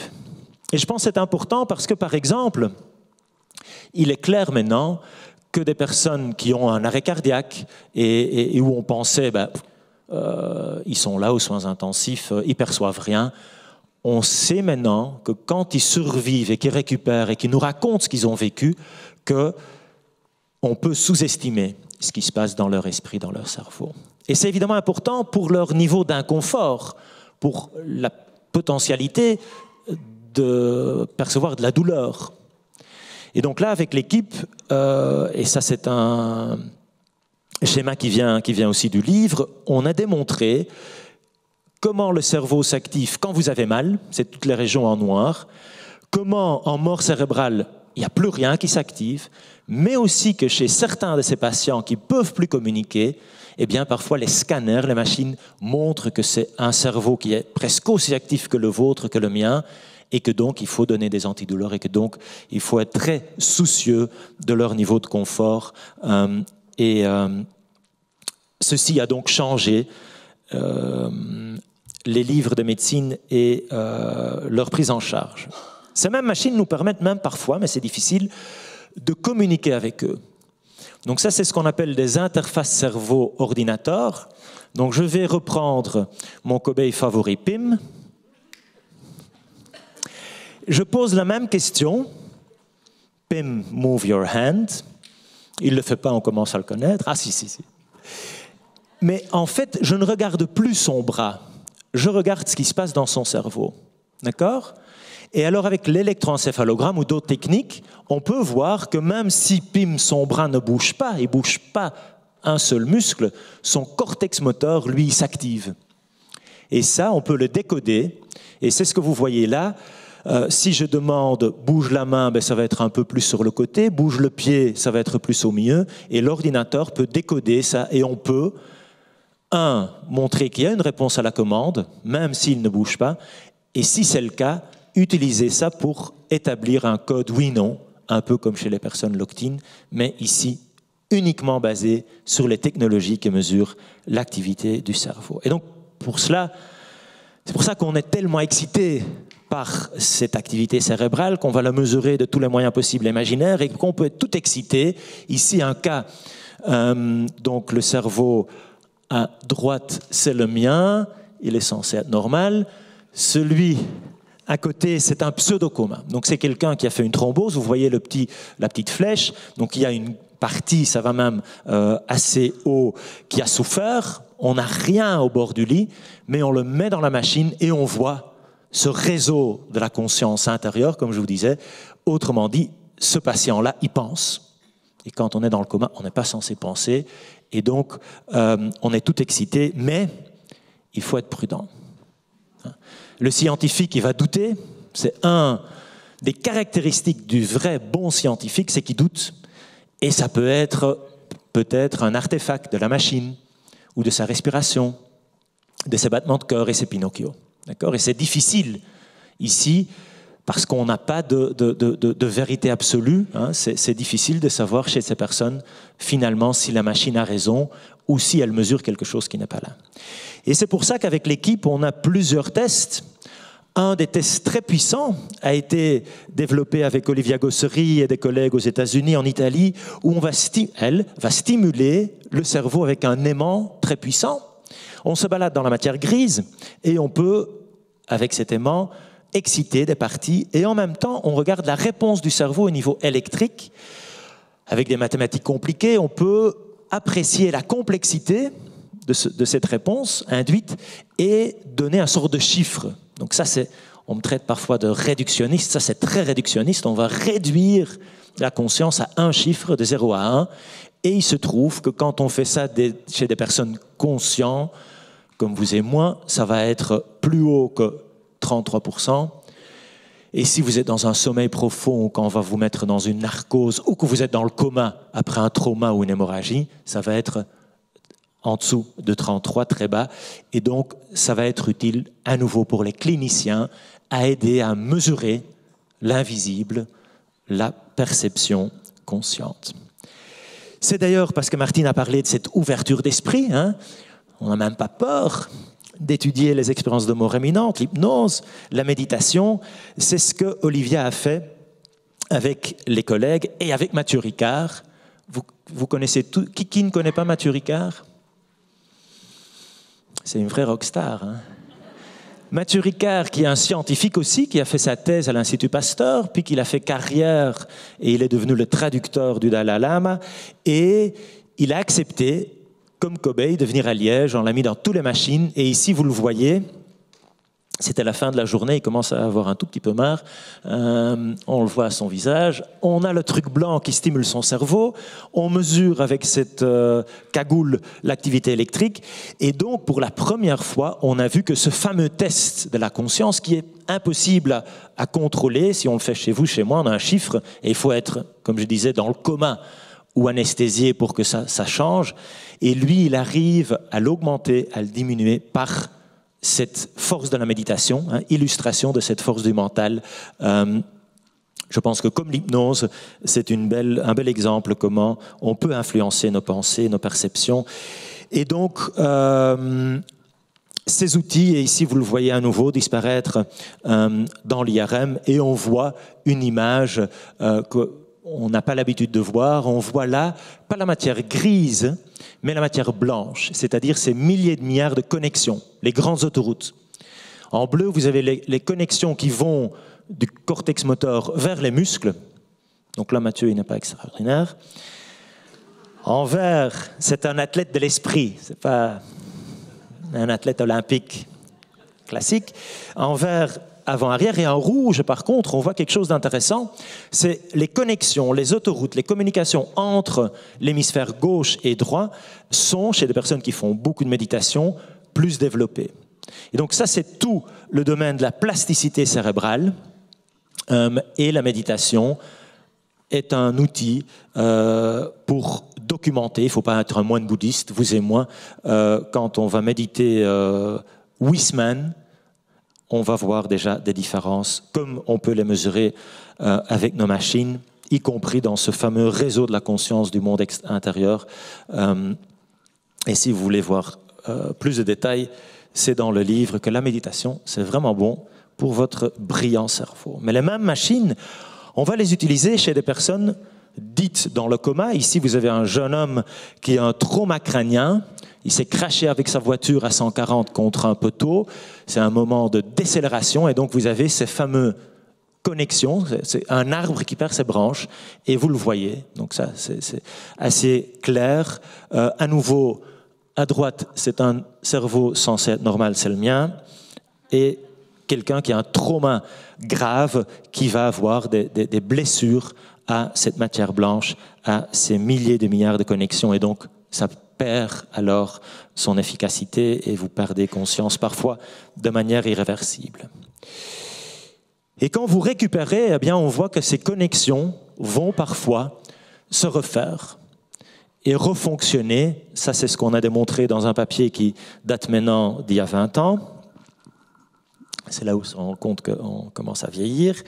Et je pense que c'est important parce que, par exemple, il est clair maintenant que des personnes qui ont un arrêt cardiaque et, où on pensait, ben, euh, ils sont là aux soins intensifs, euh, ils perçoivent rien, on sait maintenant que quand ils survivent et qu'ils récupèrent et qu'ils nous racontent ce qu'ils ont vécu, que on peut sous-estimer ce qui se passe dans leur esprit, dans leur cerveau. Et c'est évidemment important pour leur niveau d'inconfort, pour la potentialité de percevoir de la douleur. Et donc là, avec l'équipe, euh, et ça c'est un schéma qui vient, qui vient aussi du livre, on a démontré comment le cerveau s'active quand vous avez mal, c'est toutes les régions en noir, comment en mort cérébrale, il n'y a plus rien qui s'active, mais aussi que chez certains de ces patients qui peuvent plus communiquer, eh bien, parfois les scanners, les machines montrent que c'est un cerveau qui est presque aussi actif que le vôtre, que le mien, et que donc il faut donner des antidouleurs et que donc il faut être très soucieux de leur niveau de confort. Euh, et euh, ceci a donc changé. Euh, les livres de médecine et leur prise en charge. Ces mêmes machines nous permettent même parfois, mais c'est difficile, de communiquer avec eux. Donc ça, c'est ce qu'on appelle des interfaces cerveau-ordinateur. Donc je vais reprendre mon cobaye favori PIM. Je pose la même question. PIM, move your hand. Il ne le fait pas, on commence à le connaître. Ah si, si, si. Mais en fait, je ne regarde plus son bras je regarde ce qui se passe dans son cerveau. D'accord? Et alors avec l'électroencéphalogramme ou d'autres techniques, on peut voir que même si Pim, son bras ne bouge pas, il bouge pas un seul muscle, son cortex moteur, lui, s'active. Et ça, on peut le décoder. Et c'est ce que vous voyez là. Euh, si je demande bouge la main, ben, ça va être un peu plus sur le côté, bouge le pied, ça va être plus au milieu, et l'ordinateur peut décoder ça, et on peut un, montrer qu'il y a une réponse à la commande, même s'il ne bouge pas, et si c'est le cas, utiliser ça pour établir un code oui-non un peu comme chez les personnes loctines, mais ici uniquement basé sur les technologies qui mesurent l'activité du cerveau. Et donc, pour cela, c'est pour ça qu'on est tellement excité par cette activité cérébrale qu'on va la mesurer de tous les moyens possibles imaginaires et qu'on peut être tout excité. Ici, un cas, euh, donc le cerveau à droite, c'est le mien, il est censé être normal. Celui à côté, c'est un pseudo-coma. Donc c'est quelqu'un qui a fait une thrombose, vous voyez le petit, la petite flèche, donc il y a une partie, ça va même euh, assez haut, qui a souffert. On n'a rien au bord du lit, mais on le met dans la machine et on voit ce réseau de la conscience intérieure, comme je vous disais. Autrement dit, ce patient-là, il pense. Et quand on est dans le coma, on n'est pas censé penser. Et donc, euh, on est tout excité, mais il faut être prudent. Le scientifique, il va douter. C'est un des caractéristiques du vrai bon scientifique, c'est qu'il doute. Et ça peut être peut-être un artefact de la machine ou de sa respiration, de ses battements de cœur et ses Pinocchio. Et c'est difficile ici parce qu'on n'a pas de, vérité absolue. Hein. C'est difficile de savoir chez ces personnes finalement si la machine a raison ou si elle mesure quelque chose qui n'est pas là. Et c'est pour ça qu'avec l'équipe, on a plusieurs tests un des tests très puissants a été développé avec Olivia Gossery et des collègues aux États-Unis, en Italie, où on va, elle va stimuler le cerveau avec un aimant très puissant. On se balade dans la matière grise et on peut, avec cet aimant, exciter des parties et en même temps, on regarde la réponse du cerveau au niveau électrique. Avec des mathématiques compliquées, on peut apprécier la complexité de, cette réponse induite et donner un sort de chiffre. Donc ça, c'est, on me traite parfois de réductionniste, ça c'est très réductionniste, on va réduire la conscience à un chiffre de 0 à 1, et il se trouve que quand on fait ça chez des personnes conscientes, comme vous et moi, ça va être plus haut que 33%. Et si vous êtes dans un sommeil profond ou quand on va vous mettre dans une narcose ou que vous êtes dans le coma après un trauma ou une hémorragie, ça va être en dessous de 33, très bas. Et donc, ça va être utile à nouveau pour les cliniciens à aider à mesurer l'invisible, la perception consciente. C'est d'ailleurs parce que Martine a parlé de cette ouverture d'esprit, hein, on n'a même pas peur d'étudier les expériences de mort éminente, l'hypnose, la méditation. C'est ce que Olivia a fait avec les collègues et avec Mathieu Ricard. Vous, connaissez tout. Qui, qui ne connaît pas Mathieu Ricard? C'est une vraie rockstar. Hein Mathieu Ricard, qui est un scientifique aussi, qui a fait sa thèse à l'Institut Pasteur, puis qu'il a fait carrière et il est devenu le traducteur du Dalai Lama, et il a accepté, comme Kobe, de venir à Liège, on l'a mis dans toutes les machines, et ici vous le voyez, c'était la fin de la journée, il commence à avoir un tout petit peu marre. Euh, on le voit à son visage. On a le truc blanc qui stimule son cerveau. On mesure avec cette euh, cagoule l'activité électrique. Et donc, pour la première fois, on a vu que ce fameux test de la conscience, qui est impossible à, contrôler, si on le fait chez vous, chez moi, on a un chiffre, et il faut être, comme je disais, dans le coma ou anesthésié pour que ça, change. Et lui, il arrive à l'augmenter, à le diminuer par cette force de la méditation, hein, illustration de cette force du mental. Euh, je pense que comme l'hypnose, c'est un bel exemple comment on peut influencer nos pensées, nos perceptions. Et donc, euh, ces outils, et ici vous le voyez à nouveau disparaître euh, dans l'IRM, et on voit une image qu'on n'a pas l'habitude de voir. On voit là, pas la matière grise, mais la matière blanche, c'est-à-dire ces milliers de milliards de connexions, les grandes autoroutes. En bleu, vous avez les, connexions qui vont du cortex moteur vers les muscles. Donc là, Mathieu, il n'est pas extraordinaire. En vert, c'est un athlète de l'esprit, c'est pas un athlète olympique classique. En vert, avant-arrière. Et en rouge, par contre, on voit quelque chose d'intéressant. C'est les connexions, les autoroutes, les communications entre l'hémisphère gauche et droit sont, chez des personnes qui font beaucoup de méditation, plus développées. Et donc ça, c'est tout le domaine de la plasticité cérébrale. Euh, et la méditation est un outil euh, pour documenter. Il ne faut pas être un moine bouddhiste, vous et moi. Euh, quand on va méditer Wisman, on va voir déjà des différences, comme on peut les mesurer euh, avec nos machines. y compris dans ce fameux réseau de la conscience du monde intérieur. Euh, et si vous voulez voir euh, plus de détails, c'est dans le livre que la méditation, c'est vraiment bon pour votre brillant cerveau. Mais les mêmes machines, on va les utiliser chez des personnes dites dans le coma. Ici, vous avez un jeune homme qui a un trauma crânien. Il s'est craché avec sa voiture à 140 contre un poteau. C'est un moment de décélération et donc vous avez ces fameux connexions. C'est un arbre qui perd ses branches et vous le voyez. Donc ça, c'est assez clair. Euh, à nouveau, à droite, c'est un cerveau censé être normal, c'est le mien. Et quelqu'un qui a un trauma grave, qui va avoir des, des, blessures à cette matière blanche, à ces milliers de milliards de connexions. Et donc, ça perd alors son efficacité et vous perdez conscience parfois de manière irréversible. Et quand vous récupérez, eh bien, on voit que ces connexions vont parfois se refaire et refonctionner. Ça, c'est ce qu'on a démontré dans un papier qui date maintenant d'il y a 20 ans. C'est là où on compte qu'on commence à vieillir.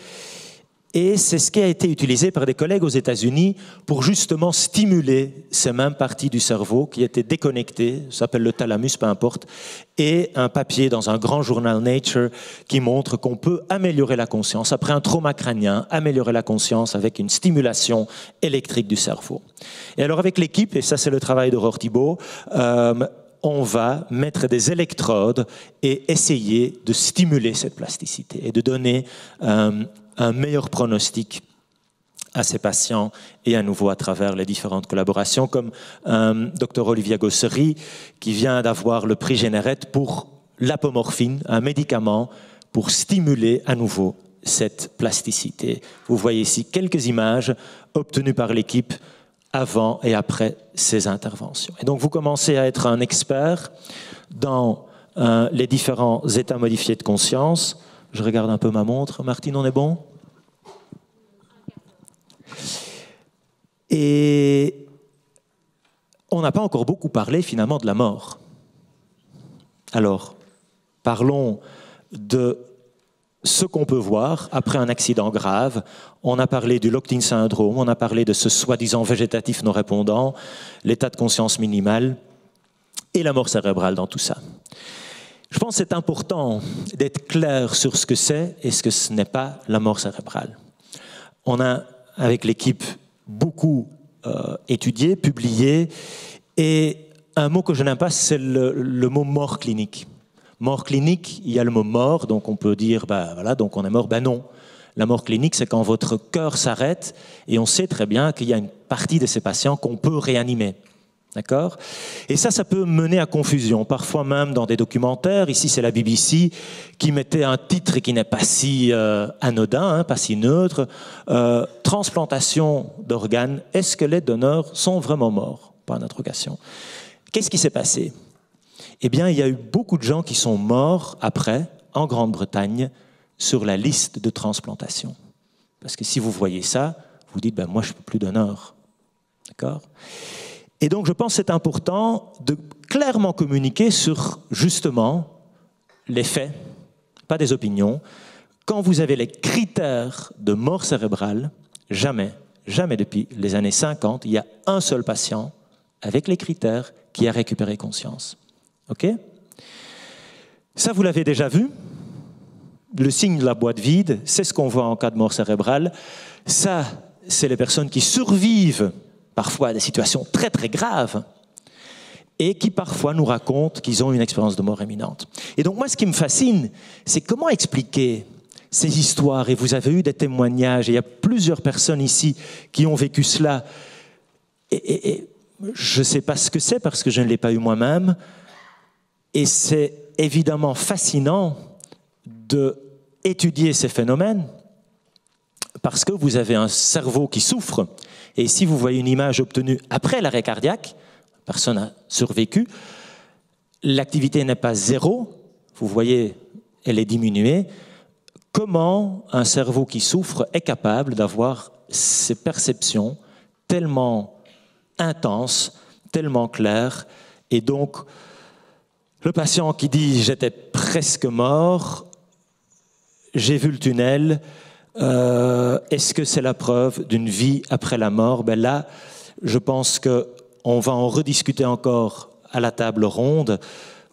Et c'est ce qui a été utilisé par des collègues aux États-Unis pour justement stimuler ces mêmes parties du cerveau qui étaient déconnectées, ça s'appelle le thalamus, peu importe, et un papier dans un grand journal Nature qui montre qu'on peut améliorer la conscience après un trauma crânien, améliorer la conscience avec une stimulation électrique du cerveau. Et alors avec l'équipe, et ça c'est le travail de Thibault, euh, on va mettre des électrodes et essayer de stimuler cette plasticité et de donner euh, un meilleur pronostic à ces patients et à nouveau à travers les différentes collaborations, comme euh, Dr Olivier Gossery, qui vient d'avoir le prix Générette pour l'apomorphine, un médicament pour stimuler à nouveau cette plasticité. Vous voyez ici quelques images obtenues par l'équipe avant et après ces interventions. Et donc vous commencez à être un expert dans euh, les différents états modifiés de conscience. Je regarde un peu ma montre. Martine, on est bon? Et on n'a pas encore beaucoup parlé finalement de la mort. Alors, parlons de ce qu'on peut voir après un accident grave. On a parlé du locked-in syndrome, on a parlé de ce soi-disant végétatif non répondant, l'état de conscience minimal et la mort cérébrale dans tout ça. Je pense que c'est important d'être clair sur ce que c'est et ce que ce n'est pas la mort cérébrale. On a, avec l'équipe, beaucoup euh, étudié, publié, et un mot que je n'aime pas, c'est le, mot mort clinique. Mort clinique, il y a le mot mort, donc on peut dire, bah voilà, donc on est mort. Ben non. La mort clinique, c'est quand votre cœur s'arrête et on sait très bien qu'il y a une partie de ces patients qu'on peut réanimer. D'accord? Et ça, ça peut mener à confusion, parfois même dans des documentaires. Ici, c'est la BBC qui mettait un titre qui n'est pas si euh, anodin, hein, pas si neutre. Euh, transplantation d'organes, est-ce que les donneurs sont vraiment morts? Pas d'interrogation. Qu'est-ce qui s'est passé? Eh bien, il y a eu beaucoup de gens qui sont morts après, en Grande-Bretagne, sur la liste de transplantation. Parce que si vous voyez ça, vous dites, ben, moi, je ne peux plus d'honneur. D'accord? Et donc, je pense que c'est important de clairement communiquer sur, justement, les faits, pas des opinions. Quand vous avez les critères de mort cérébrale, jamais, jamais depuis les années 50, il y a un seul patient avec les critères qui a récupéré conscience. OK? Ça, vous l'avez déjà vu Le signe de la boîte vide, c'est ce qu'on voit en cas de mort cérébrale. Ça, c'est les personnes qui survivent parfois à des situations très très graves et qui parfois nous racontent qu'ils ont une expérience de mort imminente. Et donc moi, ce qui me fascine, c'est comment expliquer ces histoires. Et vous avez eu des témoignages, et il y a plusieurs personnes ici qui ont vécu cela. Et, je ne sais pas ce que c'est parce que je ne l'ai pas eu moi-même, et c'est évidemment fascinant de étudier ces phénomènes parce que vous avez un cerveau qui souffre. Et si vous voyez une image obtenue après l'arrêt cardiaque, personne n'a survécu, l'activité n'est pas zéro, vous voyez, elle est diminuée. Comment un cerveau qui souffre est capable d'avoir ces perceptions tellement intenses, tellement claires, et donc le patient qui dit j'étais presque mort, j'ai vu le tunnel, euh, est-ce que c'est la preuve d'une vie après la mort? Ben Là, je pense qu'on va en rediscuter encore à la table ronde.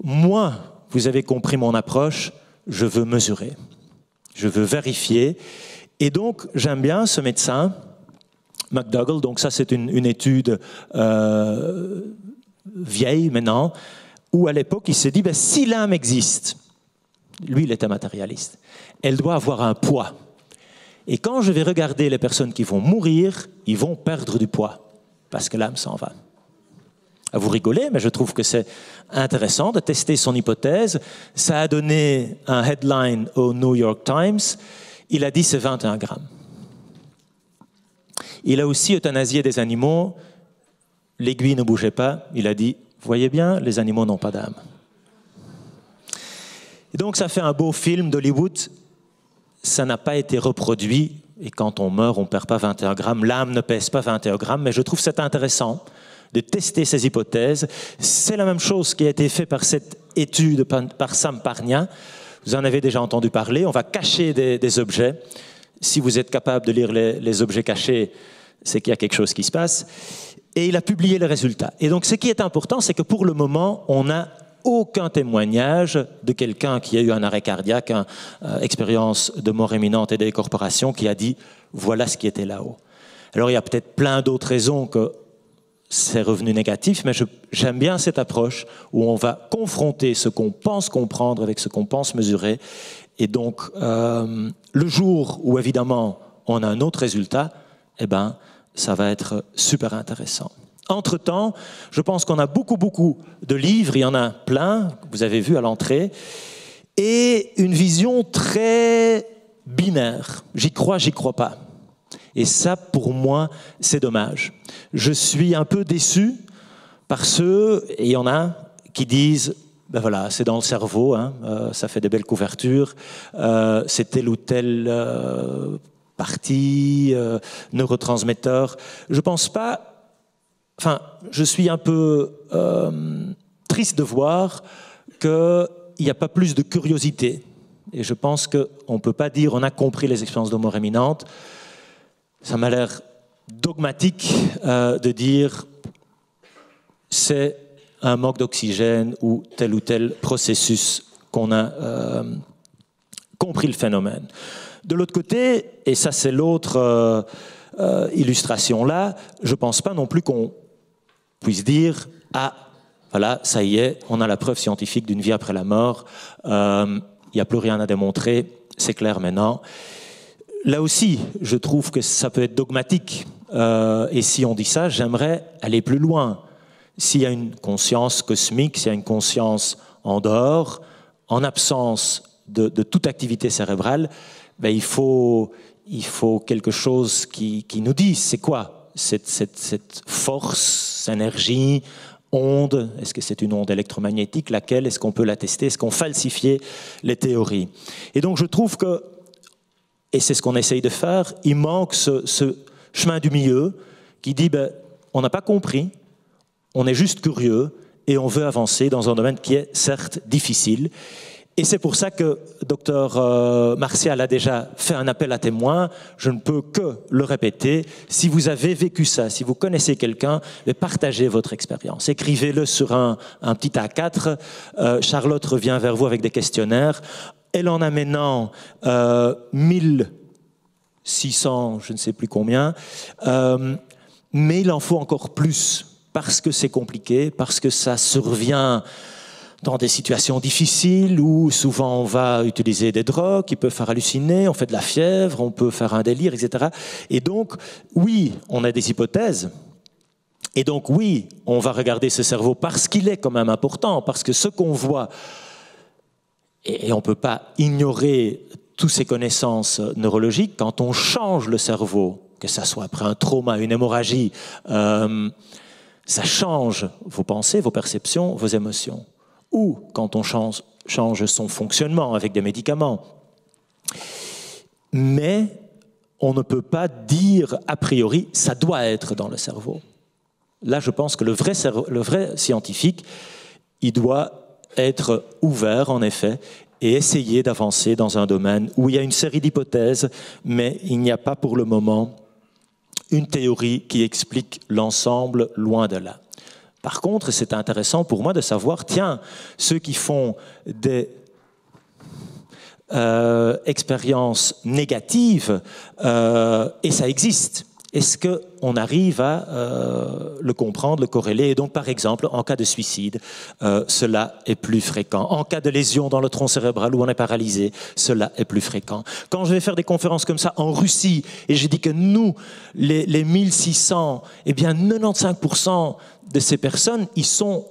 Moi, vous avez compris mon approche, je veux mesurer, je veux vérifier. Et donc, j'aime bien ce médecin, McDougall, donc ça c'est une, étude euh, vieille maintenant, où à l'époque il s'est dit, ben, si l'âme existe, lui il était matérialiste, elle doit avoir un poids. Et quand je vais regarder les personnes qui vont mourir, ils vont perdre du poids, parce que l'âme s'en va. Vous rigolez, mais je trouve que c'est intéressant de tester son hypothèse. Ça a donné un headline au New York Times. Il a dit c'est 21 grammes. Il a aussi euthanasié des animaux. L'aiguille ne bougeait pas. Il a dit, voyez bien, les animaux n'ont pas d'âme. Donc ça fait un beau film d'Hollywood. Ça n'a pas été reproduit. Et quand on meurt, on ne perd pas 21 grammes. L'âme ne pèse pas 21 grammes. Mais je trouve c'est intéressant de tester ces hypothèses. C'est la même chose qui a été fait par cette étude par Sam Parnia. Vous en avez déjà entendu parler. On va cacher des, objets. Si vous êtes capable de lire les objets cachés, c'est qu'il y a quelque chose qui se passe. Et il a publié les résultats. Et donc ce qui est important, c'est que pour le moment, on n'a aucun témoignage de quelqu'un qui a eu un arrêt cardiaque, une euh, expérience de mort imminente et des corporations, qui a dit voilà ce qui était là-haut. Alors il y a peut-être plein d'autres raisons que c'est revenu négatif, mais j'aime bien cette approche où on va confronter ce qu'on pense comprendre avec ce qu'on pense mesurer. Et donc, euh, le jour où évidemment on a un autre résultat, eh ben, ça va être super intéressant. Entre-temps, je pense qu'on a beaucoup, beaucoup de livres, il y en a plein, vous avez vu à l'entrée, et une vision très binaire. J'y crois, j'y crois pas. Et ça, pour moi, c'est dommage. Je suis un peu déçu par ceux, et il y en a, qui disent ben voilà, c'est dans le cerveau, hein, euh, ça fait des belles couvertures, euh, c'est tel ou tel euh, partie, euh, neurotransmetteurs. Je pense pas. Enfin, je suis un peu euh, triste de voir qu'il n'y a pas plus de curiosité. Et je pense qu'on ne peut pas dire on a compris les expériences de mort. Ça m'a l'air dogmatique euh, de dire c'est un manque d'oxygène ou tel ou tel processus qu'on a compris le phénomène. De l'autre côté, et ça c'est l'autre euh, euh, illustration là, je ne pense pas non plus qu'on puisse dire ah voilà ça y est, on a la preuve scientifique d'une vie après la mort, euh, il n'y a plus rien à démontrer, c'est clair maintenant. Là aussi, je trouve que ça peut être dogmatique. et si on dit ça, j'aimerais aller plus loin. S'il y a une conscience cosmique, s'il y a une conscience en dehors, en absence de toute activité cérébrale, ben, il, faut, quelque chose qui, nous dise c'est quoi cette force, énergie, onde Est-ce que c'est une onde électromagnétique Laquelle Est-ce qu'on peut la tester Est-ce qu'on falsifie les théories? Et donc je trouve que, et c'est ce qu'on essaye de faire, il manque ce, ce chemin du milieu qui dit ben, on n'a pas compris, on est juste curieux et on veut avancer dans un domaine qui est certes difficile. Et c'est pour ça que docteur euh, Martial a déjà fait un appel à témoins. Je ne peux que le répéter. Si vous avez vécu ça, si vous connaissez quelqu'un, partagez votre expérience. Écrivez-le sur un, petit A4. Euh, Charlotte revient vers vous avec des questionnaires. Elle en a maintenant euh, 1600, je ne sais plus combien. Euh, mais il en faut encore plus parce que c'est compliqué, parce que ça survient dans des situations difficiles où souvent on va utiliser des drogues qui peuvent faire halluciner, on fait de la fièvre, on peut faire un délire, etc. Et donc, oui, on a des hypothèses. Et donc, oui, on va regarder ce cerveau parce qu'il est quand même important, parce que ce qu'on voit, et on ne peut pas ignorer toutes ces connaissances neurologiques, quand on change le cerveau, que ce soit après un trauma, une hémorragie, euh, ça change vos pensées, vos perceptions, vos émotions ou quand on change, son fonctionnement avec des médicaments. Mais on ne peut pas dire a priori ça doit être dans le cerveau. Là, je pense que le vrai, le vrai scientifique, il doit être ouvert, en effet, et essayer d'avancer dans un domaine où il y a une série d'hypothèses, mais il n'y a pas pour le moment une théorie qui explique l'ensemble loin de là. Par contre, c'est intéressant pour moi de savoir, tiens, ceux qui font des euh, expériences négatives, euh, et ça existe, est-ce qu'on arrive à euh, le comprendre, le corréler? Et donc, par exemple, en cas de suicide, euh, cela est plus fréquent. En cas de lésion dans le tronc cérébral où on est paralysé, cela est plus fréquent. Quand je vais faire des conférences comme ça en Russie, et je dis que nous, les, les 1600, eh bien, 95% de ces personnes, ils sont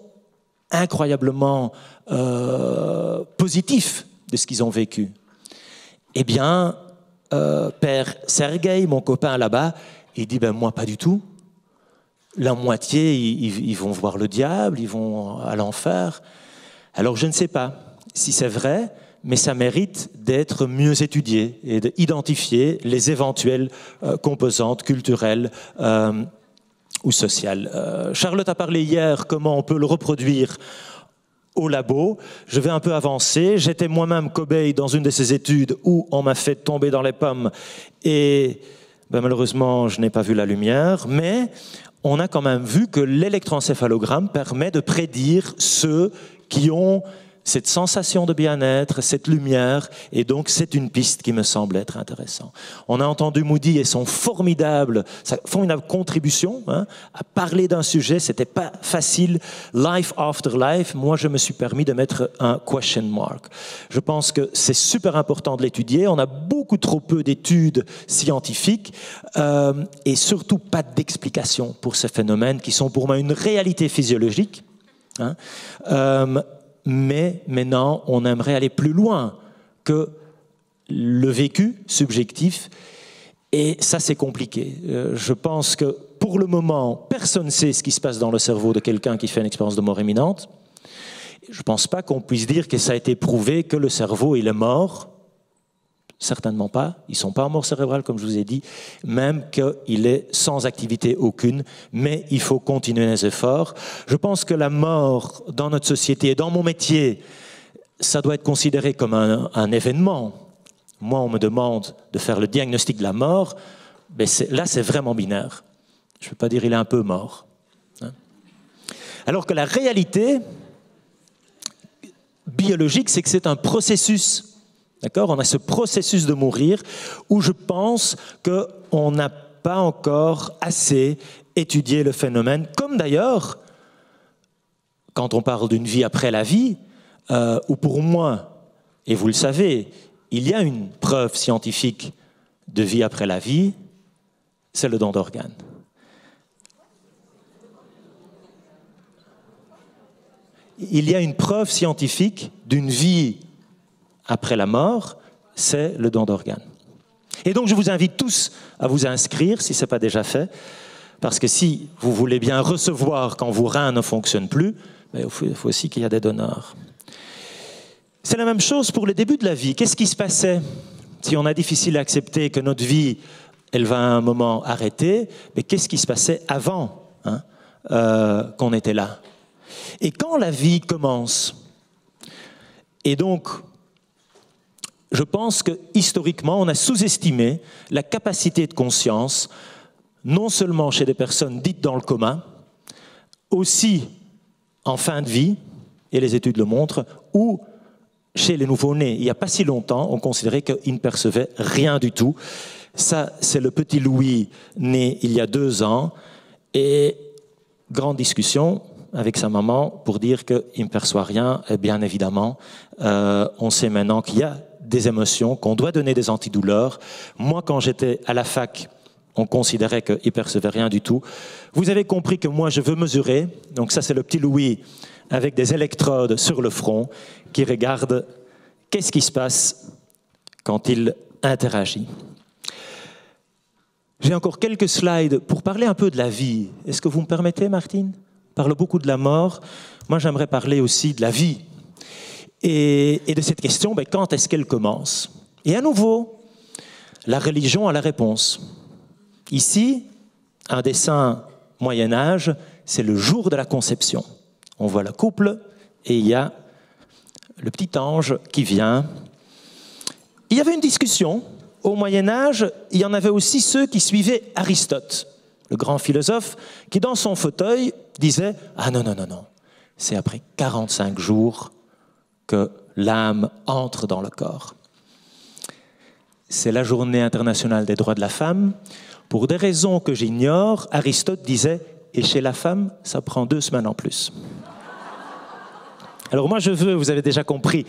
incroyablement euh, positifs de ce qu'ils ont vécu. Eh bien, Père Sergueï, mon copain là-bas, il dit, ben moi pas du tout. La moitié, ils, vont voir le diable, ils vont à l'enfer. Alors je ne sais pas si c'est vrai, mais ça mérite d'être mieux étudié et d'identifier les éventuelles euh, composantes culturelles euh, ou sociales. Euh, Charlotte a parlé hier comment on peut le reproduire au labo. Je vais un peu avancer. J'étais moi-même cobaye dans une de ces études où on m'a fait tomber dans les pommes et ben, malheureusement, je n'ai pas vu la lumière, mais on a quand même vu que l'électroencéphalogramme permet de prédire ceux qui ont cette sensation de bien-être, cette lumière, et donc c'est une piste qui me semble être intéressante. On a entendu Moody et son formidable, sa formidable contribution hein, à parler d'un sujet, c'était pas facile, life after life. Moi, je me suis permis de mettre un question mark. Je pense que c'est super important de l'étudier. On a beaucoup trop peu d'études scientifiques euh, et surtout pas d'explications pour ces phénomènes qui sont pour moi une réalité physiologique. Hein. Euh, mais maintenant, on aimerait aller plus loin que le vécu subjectif. Et ça, c'est compliqué. Euh, je pense que pour le moment, personne ne sait ce qui se passe dans le cerveau de quelqu'un qui fait une expérience de mort imminente. Je ne pense pas qu'on puisse dire que ça a été prouvé que le cerveau, il est mort Certainement pas. Ils ne sont pas en mort cérébrale, comme je vous ai dit, même qu'il est sans activité aucune, mais il faut continuer les efforts. Je pense que la mort dans notre société et dans mon métier, ça doit être considéré comme un, événement. Moi, on me demande de faire le diagnostic de la mort, mais là, c'est vraiment binaire. Je ne veux pas dire il est un peu mort. Hein. Alors que la réalité biologique, c'est que c'est un processus On a ce processus de mourir où je pense qu'on n'a pas encore assez étudié le phénomène, comme d'ailleurs, quand on parle d'une vie après la vie, euh, où pour moi, et vous le savez, il y a une preuve scientifique de vie après la vie, c'est le don d'organes. Il y a une preuve scientifique d'une vie après la mort, c'est le don d'organes. Et donc je vous invite tous à vous inscrire, si ce n'est pas déjà fait, parce que si vous voulez bien recevoir quand vos reins ne fonctionnent plus, ben, il faut aussi qu'il y ait des donneurs. C'est la même chose pour le début de la vie. Qu'est-ce qui se passait si on a difficile à accepter que notre vie, elle va à un moment arrêter Mais qu'est-ce qui se passait avant hein, euh, qu'on était là? Et quand la vie commence, et donc je pense que historiquement, on a sous-estimé la capacité de conscience, non seulement chez des personnes dites dans le commun, aussi en fin de vie, et les études le montrent, ou chez les nouveau-nés. Il n'y a pas si longtemps, on considérait qu'ils ne percevaient rien du tout. Ça, c'est le petit Louis né il y a deux ans, et grande discussion avec sa maman pour dire qu'il ne perçoit rien. Et bien évidemment, euh, on sait maintenant qu'il y a des émotions, qu'on doit donner des antidouleurs. Moi, quand j'étais à la fac, on considérait qu'il percevait rien du tout. Vous avez compris que moi, je veux mesurer. Donc ça, c'est le petit Louis avec des électrodes sur le front qui regarde qu'est-ce qui se passe quand il interagit. J'ai encore quelques slides pour parler un peu de la vie. Est-ce que vous me permettez, Martine? Parle beaucoup de la mort. Moi, j'aimerais parler aussi de la vie et, de cette question, ben, quand est-ce qu'elle commence? Et à nouveau, la religion a la réponse. Ici, un dessin Moyen Âge, c'est le jour de la conception. On voit le couple et il y a le petit ange qui vient. Il y avait une discussion. Au Moyen Âge, il y en avait aussi ceux qui suivaient Aristote, le grand philosophe, qui dans son fauteuil disait ⁇ Ah non, non, non, non, c'est après 45 jours que l'âme entre dans le corps. C'est la journée internationale des droits de la femme. Pour des raisons que j'ignore, Aristote disait, et chez la femme, ça prend deux semaines en plus. Alors moi, je veux, vous avez déjà compris,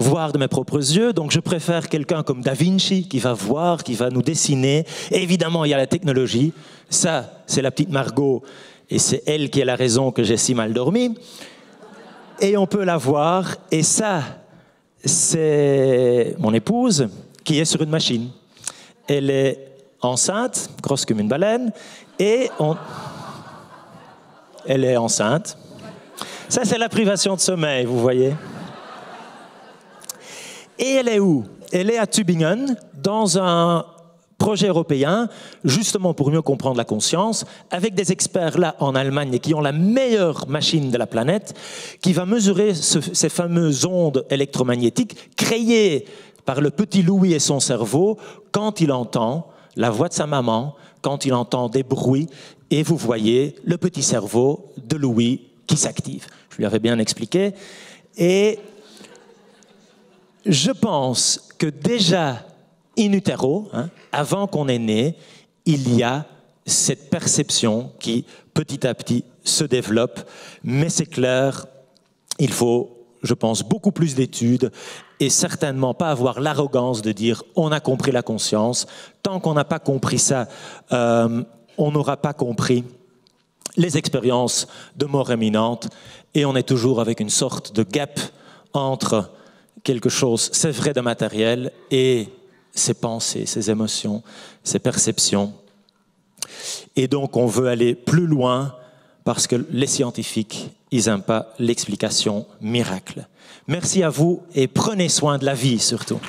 voir de mes propres yeux, donc je préfère quelqu'un comme Da Vinci qui va voir, qui va nous dessiner. évidemment, il y a la technologie. Ça, c'est la petite Margot, et c'est elle qui a la raison que j'ai si mal dormi et on peut la voir. Et ça, c'est mon épouse qui est sur une machine. Elle est enceinte, grosse comme une baleine, et on... elle est enceinte. Ça, c'est la privation de sommeil, vous voyez. Et elle est où? Elle est à Tübingen, dans un projet européen, justement pour mieux comprendre la conscience, avec des experts là en Allemagne qui ont la meilleure machine de la planète, qui va mesurer ces fameuses ondes électromagnétiques créées par le petit Louis et son cerveau quand il entend la voix de sa maman, quand il entend des bruits, et vous voyez le petit cerveau de Louis qui s'active. Je lui avais bien expliqué. Et je pense que déjà in utero, hein, avant qu'on ait né, il y a cette perception qui petit à petit se développe, mais c'est clair, il faut, je pense, beaucoup plus d'études et certainement pas avoir l'arrogance de dire on a compris la conscience. Tant qu'on n'a pas compris ça, euh, on n'aura pas compris les expériences de mort imminente et on est toujours avec une sorte de gap entre quelque chose, c'est vrai, de matériel et ses pensées, ses émotions, ses perceptions. Et donc on veut aller plus loin parce que les scientifiques, ils n'aiment pas l'explication miracle. Merci à vous et prenez soin de la vie surtout.